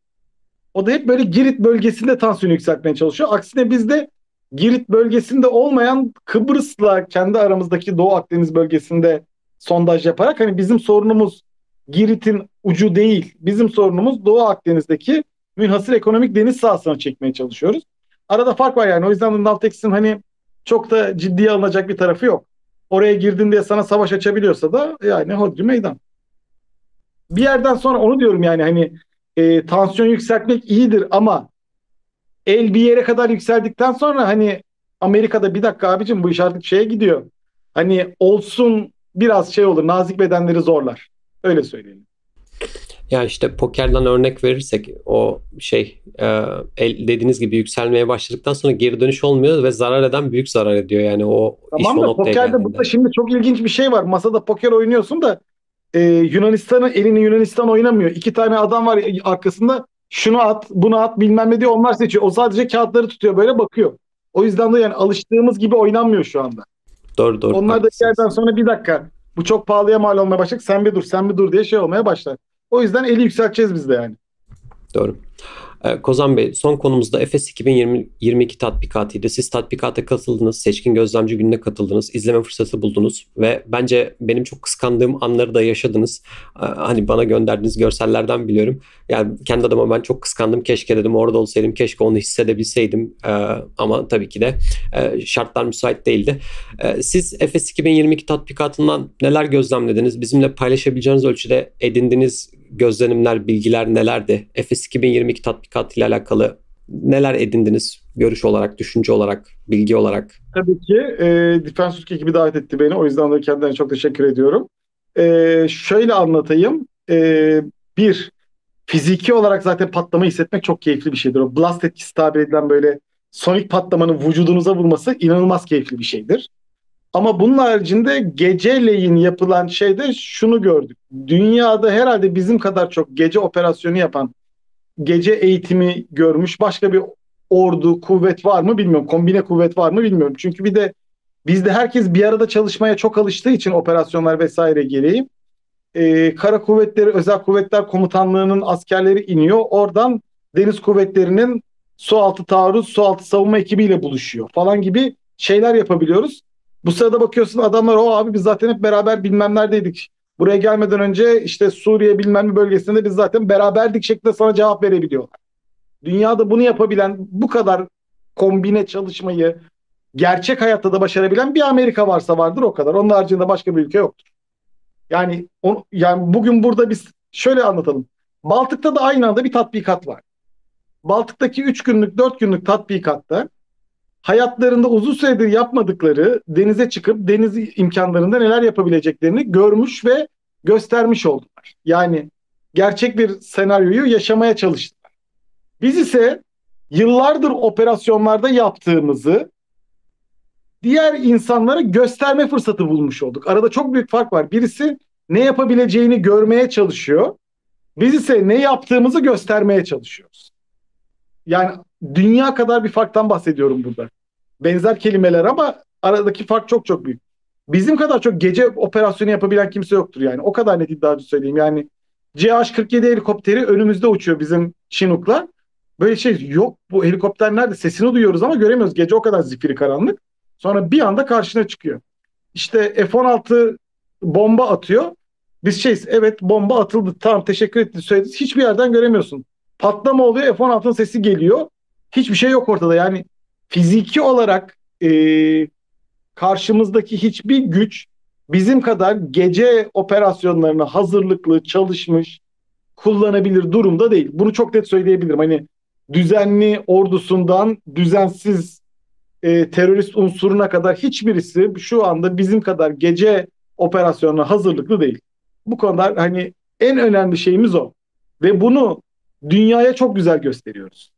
o da hep böyle Girit bölgesinde tansiyonu yükseltmeye çalışıyor. Aksine bizde Girit bölgesinde olmayan Kıbrıs'la kendi aramızdaki Doğu Akdeniz bölgesinde sondaj yaparak hani bizim sorunumuz Girit'in ucu değil. Bizim sorunumuz Doğu Akdeniz'deki münhasır ekonomik deniz sahasına çekmeye çalışıyoruz. Arada fark var yani. O yüzden Navtex'in hani çok da ciddiye alınacak bir tarafı yok. Oraya girdin diye sana savaş açabiliyorsa da yani hodri meydan. Bir yerden sonra onu diyorum yani hani e, tansiyon yükseltmek iyidir ama el bir yere kadar yükseldikten sonra hani Amerika'da bir dakika abicim bu iş artık şeye gidiyor. Hani olsun biraz şey olur nazik bedenleri zorlar. Öyle söyleyelim. Ya işte pokerden örnek verirsek o şey e, dediğiniz gibi yükselmeye başladıktan sonra geri dönüş olmuyor ve zarar eden büyük zarar ediyor yani o tamam iş da pokerde burada şimdi çok ilginç bir şey var. Masada poker oynuyorsun da e, Yunanistan'ın elini Yunanistan oynamıyor. İki tane adam var arkasında şunu at bunu at bilmem ne diyor onlar seçiyor. O sadece kağıtları tutuyor böyle bakıyor. O yüzden de yani alıştığımız gibi oynanmıyor şu anda. Doğru doğru. Onlar da yerden sonra bir dakika bu çok pahalıya mal olmaya başlayacak. Sen bir dur, sen bir dur diye şey olmaya başlar. O yüzden eli yükselteceğiz biz de yani. Doğru. Ee, Kozan Bey son konumuzda Efes 2022 tatbikatıydı. Siz tatbikata katıldınız, seçkin gözlemci gününe katıldınız, izleme fırsatı buldunuz ve bence benim çok kıskandığım anları da yaşadınız. Ee, hani bana gönderdiğiniz görsellerden biliyorum. Yani kendi adıma ben çok kıskandım. Keşke dedim orada olsaydım, keşke onu hissedebilseydim. Ee, ama tabii ki de e, şartlar müsait değildi. Siz Efes 2022 tatbikatından neler gözlemlediniz? Bizimle paylaşabileceğiniz ölçüde edindiğiniz gözlenimler, bilgiler nelerdi? Efes 2022 tatbikatı ile alakalı neler edindiniz görüş olarak, düşünce olarak, bilgi olarak? Tabii ki e, Defense Türkiye ekibi davet etti beni. O yüzden de kendilerine çok teşekkür ediyorum. E, şöyle anlatayım. E, bir, fiziki olarak zaten patlama hissetmek çok keyifli bir şeydir. O blast etkisi tabir edilen böyle sonik patlamanın vücudunuza vurması inanılmaz keyifli bir şeydir. Ama bunun haricinde geceleyin yapılan şeyde şunu gördük. Dünyada herhalde bizim kadar çok gece operasyonu yapan, gece eğitimi görmüş başka bir ordu, kuvvet var mı bilmiyorum. Kombine kuvvet var mı bilmiyorum. Çünkü bir de bizde herkes bir arada çalışmaya çok alıştığı için operasyonlar vesaire gereği e, Kara Kuvvetleri Özel Kuvvetler Komutanlığı'nın askerleri iniyor. Oradan Deniz Kuvvetleri'nin su altı taarruz, su altı savunma ekibiyle buluşuyor falan gibi şeyler yapabiliyoruz. Bu sırada bakıyorsun adamlar o abi biz zaten hep beraber bilmem neredeydik. Buraya gelmeden önce işte Suriye bilmem ne bölgesinde biz zaten beraberdik şeklinde sana cevap verebiliyorlar. Dünyada bunu yapabilen bu kadar kombine çalışmayı gerçek hayatta da başarabilen bir Amerika varsa vardır o kadar. Onun haricinde başka bir ülke yoktur. Yani on, yani bugün burada biz şöyle anlatalım. Baltık'ta da aynı anda bir tatbikat var. Baltık'taki 3 günlük 4 günlük tatbikatta hayatlarında uzun süredir yapmadıkları denize çıkıp deniz imkanlarında neler yapabileceklerini görmüş ve göstermiş oldular. Yani gerçek bir senaryoyu yaşamaya çalıştılar. Biz ise yıllardır operasyonlarda yaptığımızı diğer insanlara gösterme fırsatı bulmuş olduk. Arada çok büyük fark var. Birisi ne yapabileceğini görmeye çalışıyor. Biz ise ne yaptığımızı göstermeye çalışıyoruz. Yani dünya kadar bir farktan bahsediyorum burada. Benzer kelimeler ama aradaki fark çok çok büyük. Bizim kadar çok gece operasyonu yapabilen kimse yoktur yani. O kadar net iddiacı söyleyeyim. Yani CH-47 helikopteri önümüzde uçuyor bizim Chinook'la. Böyle şey yok bu helikopter nerede? Sesini duyuyoruz ama göremiyoruz. Gece o kadar zifiri karanlık. Sonra bir anda karşına çıkıyor. İşte F-16 bomba atıyor. Biz şeyiz evet bomba atıldı tamam teşekkür ettik söylediniz. Hiçbir yerden göremiyorsun. Patlama oluyor F-16'ın sesi geliyor. Hiçbir şey yok ortada yani fiziki olarak e, karşımızdaki hiçbir güç bizim kadar gece operasyonlarına hazırlıklı, çalışmış, kullanabilir durumda değil. Bunu çok net söyleyebilirim. Hani düzenli ordusundan düzensiz e, terörist unsuruna kadar hiçbirisi şu anda bizim kadar gece operasyonuna hazırlıklı değil. Bu konuda hani en önemli şeyimiz o. Ve bunu dünyaya çok güzel gösteriyoruz.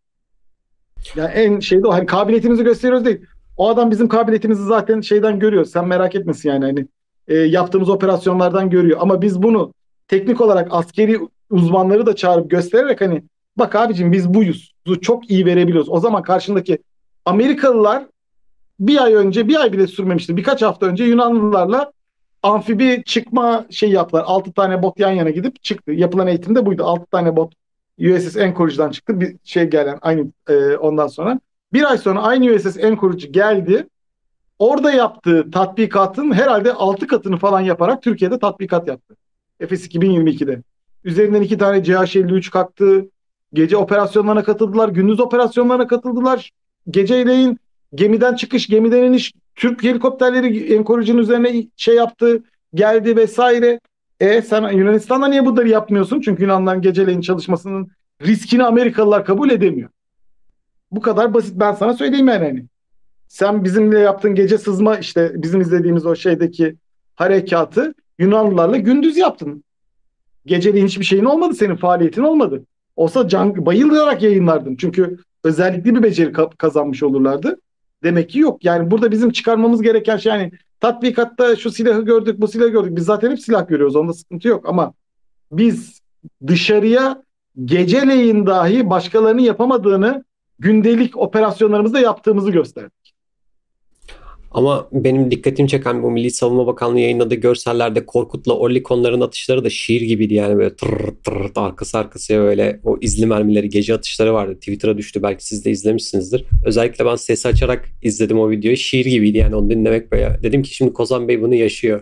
Yani en şeyde o hani kabiliyetimizi gösteriyoruz değil. O adam bizim kabiliyetimizi zaten şeyden görüyor. Sen merak etmesin yani hani e, yaptığımız operasyonlardan görüyor. Ama biz bunu teknik olarak askeri uzmanları da çağırıp göstererek hani bak abicim biz buyuz. Çok iyi verebiliyoruz. O zaman karşındaki Amerikalılar bir ay önce bir ay bile sürmemişti. Birkaç hafta önce Yunanlılarla amfibi çıkma şey yaptılar. 6 tane bot yan yana gidip çıktı. Yapılan eğitimde buydu. 6 tane bot USS Anchorage'dan çıktı. Bir şey gelen aynı e, ondan sonra. Bir ay sonra aynı USS Anchorage geldi. Orada yaptığı tatbikatın herhalde 6 katını falan yaparak Türkiye'de tatbikat yaptı. Efes 2022'de. Üzerinden iki tane CH-53 kalktı. Gece operasyonlarına katıldılar. Gündüz operasyonlarına katıldılar. Geceleyin gemiden çıkış, gemiden iniş, Türk helikopterleri Anchorage'ın üzerine şey yaptı, geldi vesaire. E sen Yunanistan'da niye bunları yapmıyorsun? Çünkü Yunanların geceleyin çalışmasının riskini Amerikalılar kabul edemiyor. Bu kadar basit ben sana söyleyeyim yani. Hani. Sen bizimle yaptığın gece sızma işte bizim izlediğimiz o şeydeki harekatı Yunanlılarla gündüz yaptın. Geceleyin hiçbir şeyin olmadı senin faaliyetin olmadı. Olsa can, bayılarak yayınlardın. Çünkü özellikli bir beceri kazanmış olurlardı. Demek ki yok. Yani burada bizim çıkarmamız gereken şey yani tatbikatta şu silahı gördük, bu silahı gördük. Biz zaten hep silah görüyoruz. Onda sıkıntı yok ama biz dışarıya geceleyin dahi başkalarının yapamadığını gündelik operasyonlarımızda yaptığımızı gösterdik. Ama benim dikkatimi çeken bu Milli Savunma Bakanlığı yayınladığı görsellerde Korkut'la Orlikonların atışları da şiir gibiydi yani böyle tır tır arkası arkasıya böyle o izli mermileri gece atışları vardı. Twitter'a düştü belki siz de izlemişsinizdir. Özellikle ben sesi açarak izledim o videoyu. Şiir gibiydi yani onu dinlemek böyle. Dedim ki şimdi Kozan Bey bunu yaşıyor.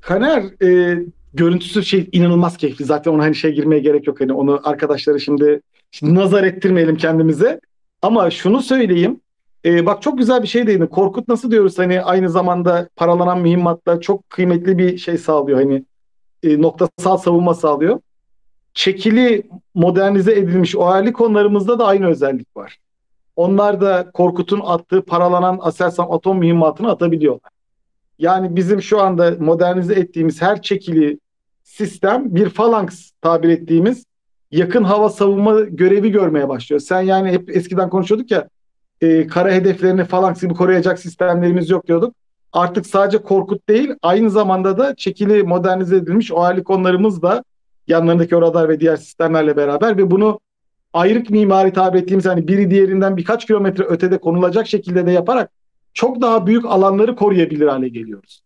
Kaner e, görüntüsü şey inanılmaz keyifli. Zaten ona hani şey girmeye gerek yok. Hani onu arkadaşları şimdi, şimdi nazar ettirmeyelim kendimize. Ama şunu söyleyeyim. E, bak çok güzel bir şey değindi. Korkut nasıl diyoruz hani aynı zamanda paralanan mühimmatla çok kıymetli bir şey sağlıyor. Hani e, noktasal savunma sağlıyor. Çekili modernize edilmiş o ORL konularımızda da aynı özellik var. Onlar da Korkut'un attığı paralanan Aselsan atom mühimmatını atabiliyorlar. Yani bizim şu anda modernize ettiğimiz her çekili sistem bir falanks tabir ettiğimiz yakın hava savunma görevi görmeye başlıyor. Sen yani hep eskiden konuşuyorduk ya e, kara hedeflerini falan gibi koruyacak sistemlerimiz yok diyorduk. Artık sadece Korkut değil aynı zamanda da çekili modernize edilmiş o konularımız da yanlarındaki o radar ve diğer sistemlerle beraber ve bunu ayrık mimari tabir ettiğimiz hani biri diğerinden birkaç kilometre ötede konulacak şekilde de yaparak çok daha büyük alanları koruyabilir hale geliyoruz.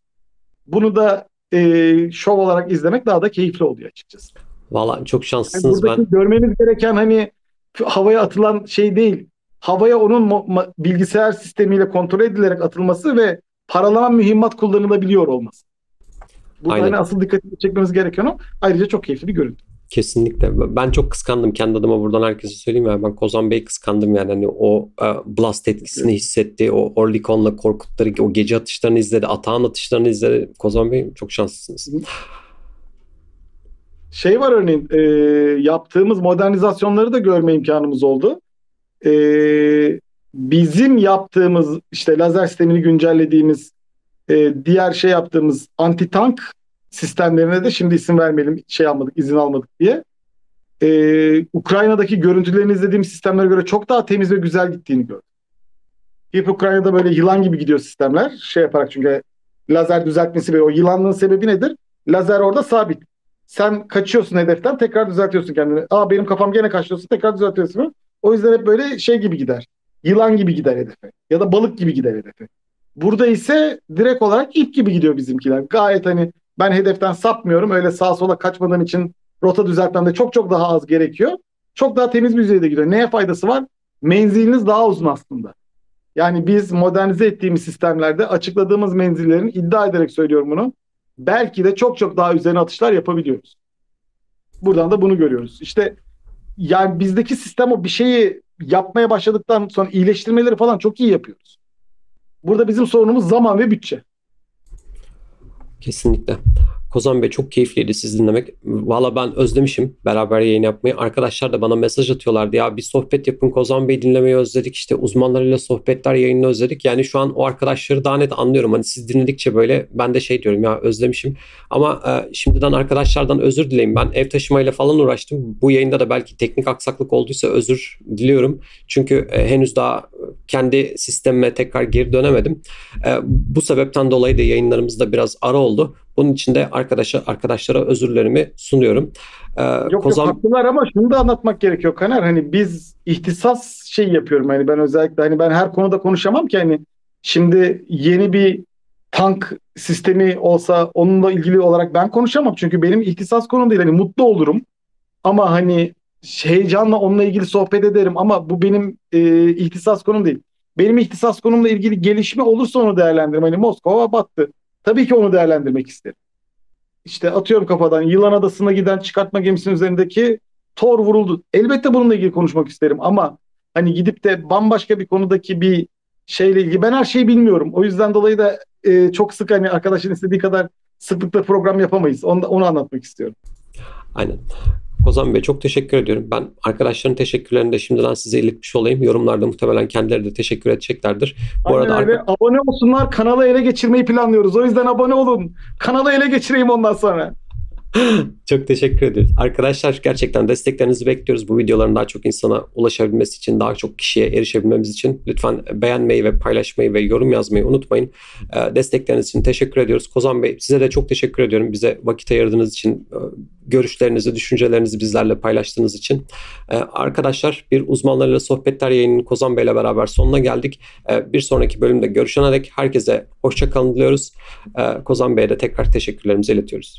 Bunu da e, şov olarak izlemek daha da keyifli oluyor açıkçası. Valla çok şanslısınız. Yani ben... görmemiz gereken hani havaya atılan şey değil havaya onun bilgisayar sistemiyle kontrol edilerek atılması ve paralanan mühimmat kullanılabiliyor olması. Burada Aynen. hani asıl dikkatini çekmemiz gereken o. Ayrıca çok keyifli bir görüntü. Kesinlikle. Ben çok kıskandım kendi adıma buradan herkese söyleyeyim ya. Ben Kozan Bey kıskandım yani. Hani o e, blast etkisini hissetti. O Orlikon'la Korkutları, o gece atışlarını izledi. Atağın atışlarını izledi. Kozan Bey çok şanslısınız. Şey var örneğin e, yaptığımız modernizasyonları da görme imkanımız oldu e, bizim yaptığımız işte lazer sistemini güncellediğimiz e, diğer şey yaptığımız anti tank sistemlerine de şimdi isim vermeyelim şey almadık izin almadık diye. E, Ukrayna'daki görüntülerini izlediğim sistemlere göre çok daha temiz ve güzel gittiğini gördüm. Hep Ukrayna'da böyle yılan gibi gidiyor sistemler. Şey yaparak çünkü lazer düzeltmesi ve o yılanlığın sebebi nedir? Lazer orada sabit. Sen kaçıyorsun hedeften tekrar düzeltiyorsun kendini. Aa benim kafam gene kaçıyorsun tekrar düzeltiyorsun. O yüzden hep böyle şey gibi gider. Yılan gibi gider hedefe. Ya da balık gibi gider hedefe. Burada ise direkt olarak ip gibi gidiyor bizimkiler. Gayet hani ben hedeften sapmıyorum. Öyle sağa sola kaçmadan için rota düzeltmem de çok çok daha az gerekiyor. Çok daha temiz bir yüzeyde gidiyor. Neye faydası var? Menziliniz daha uzun aslında. Yani biz modernize ettiğimiz sistemlerde açıkladığımız menzillerin iddia ederek söylüyorum bunu. Belki de çok çok daha üzerine atışlar yapabiliyoruz. Buradan da bunu görüyoruz. İşte yani bizdeki sistem o bir şeyi yapmaya başladıktan sonra iyileştirmeleri falan çok iyi yapıyoruz. Burada bizim sorunumuz zaman ve bütçe. Kesinlikle. Kozan Bey çok keyifliydi sizi dinlemek. Valla ben özlemişim beraber yayın yapmayı. Arkadaşlar da bana mesaj atıyorlardı. Ya bir sohbet yapın Kozan Bey dinlemeyi özledik. İşte uzmanlarıyla sohbetler yayını özledik. Yani şu an o arkadaşları daha net anlıyorum. Hani siz dinledikçe böyle ben de şey diyorum ya özlemişim. Ama e, şimdiden arkadaşlardan özür dileyim. Ben ev taşımayla falan uğraştım. Bu yayında da belki teknik aksaklık olduysa özür diliyorum. Çünkü e, henüz daha kendi sistemime tekrar geri dönemedim. E, bu sebepten dolayı da yayınlarımızda biraz ara oldu. Bunun için de arkadaşa, arkadaşlara özürlerimi sunuyorum. Ee, yok Kozan... yok haklılar ama şunu da anlatmak gerekiyor Kaner. Hani biz ihtisas şey yapıyorum. Hani ben özellikle hani ben her konuda konuşamam ki hani şimdi yeni bir tank sistemi olsa onunla ilgili olarak ben konuşamam. Çünkü benim ihtisas konum değil. Hani mutlu olurum. Ama hani heyecanla onunla ilgili sohbet ederim ama bu benim e, ihtisas konum değil. Benim ihtisas konumla ilgili gelişme olursa onu değerlendiririm. Hani Moskova battı. Tabii ki onu değerlendirmek isterim. İşte atıyorum kafadan Yılan Adası'na giden çıkartma gemisinin üzerindeki Thor vuruldu. Elbette bununla ilgili konuşmak isterim ama hani gidip de bambaşka bir konudaki bir şeyle ilgili ben her şeyi bilmiyorum. O yüzden dolayı da e, çok sık hani arkadaşın istediği kadar sıklıkla program yapamayız. Onu, onu anlatmak istiyorum. Aynen. Kozan Bey çok teşekkür ediyorum. Ben arkadaşların teşekkürlerini de şimdiden size iletmiş olayım. Yorumlarda muhtemelen kendileri de teşekkür edeceklerdir. Bu Aynen arada öyle. Abone olsunlar. Kanalı ele geçirmeyi planlıyoruz. O yüzden abone olun. Kanalı ele geçireyim ondan sonra. çok teşekkür ediyoruz. Arkadaşlar gerçekten desteklerinizi bekliyoruz. Bu videoların daha çok insana ulaşabilmesi için, daha çok kişiye erişebilmemiz için lütfen beğenmeyi ve paylaşmayı ve yorum yazmayı unutmayın. Ee, destekleriniz için teşekkür ediyoruz. Kozan Bey size de çok teşekkür ediyorum. Bize vakit ayırdığınız için, e, görüşlerinizi, düşüncelerinizi bizlerle paylaştığınız için. Ee, arkadaşlar bir uzmanlarıyla sohbetler yayınının Kozan Bey ile beraber sonuna geldik. Ee, bir sonraki bölümde görüşene dek herkese hoşçakalın diliyoruz. Kozan Bey'e de tekrar teşekkürlerimizi iletiyoruz.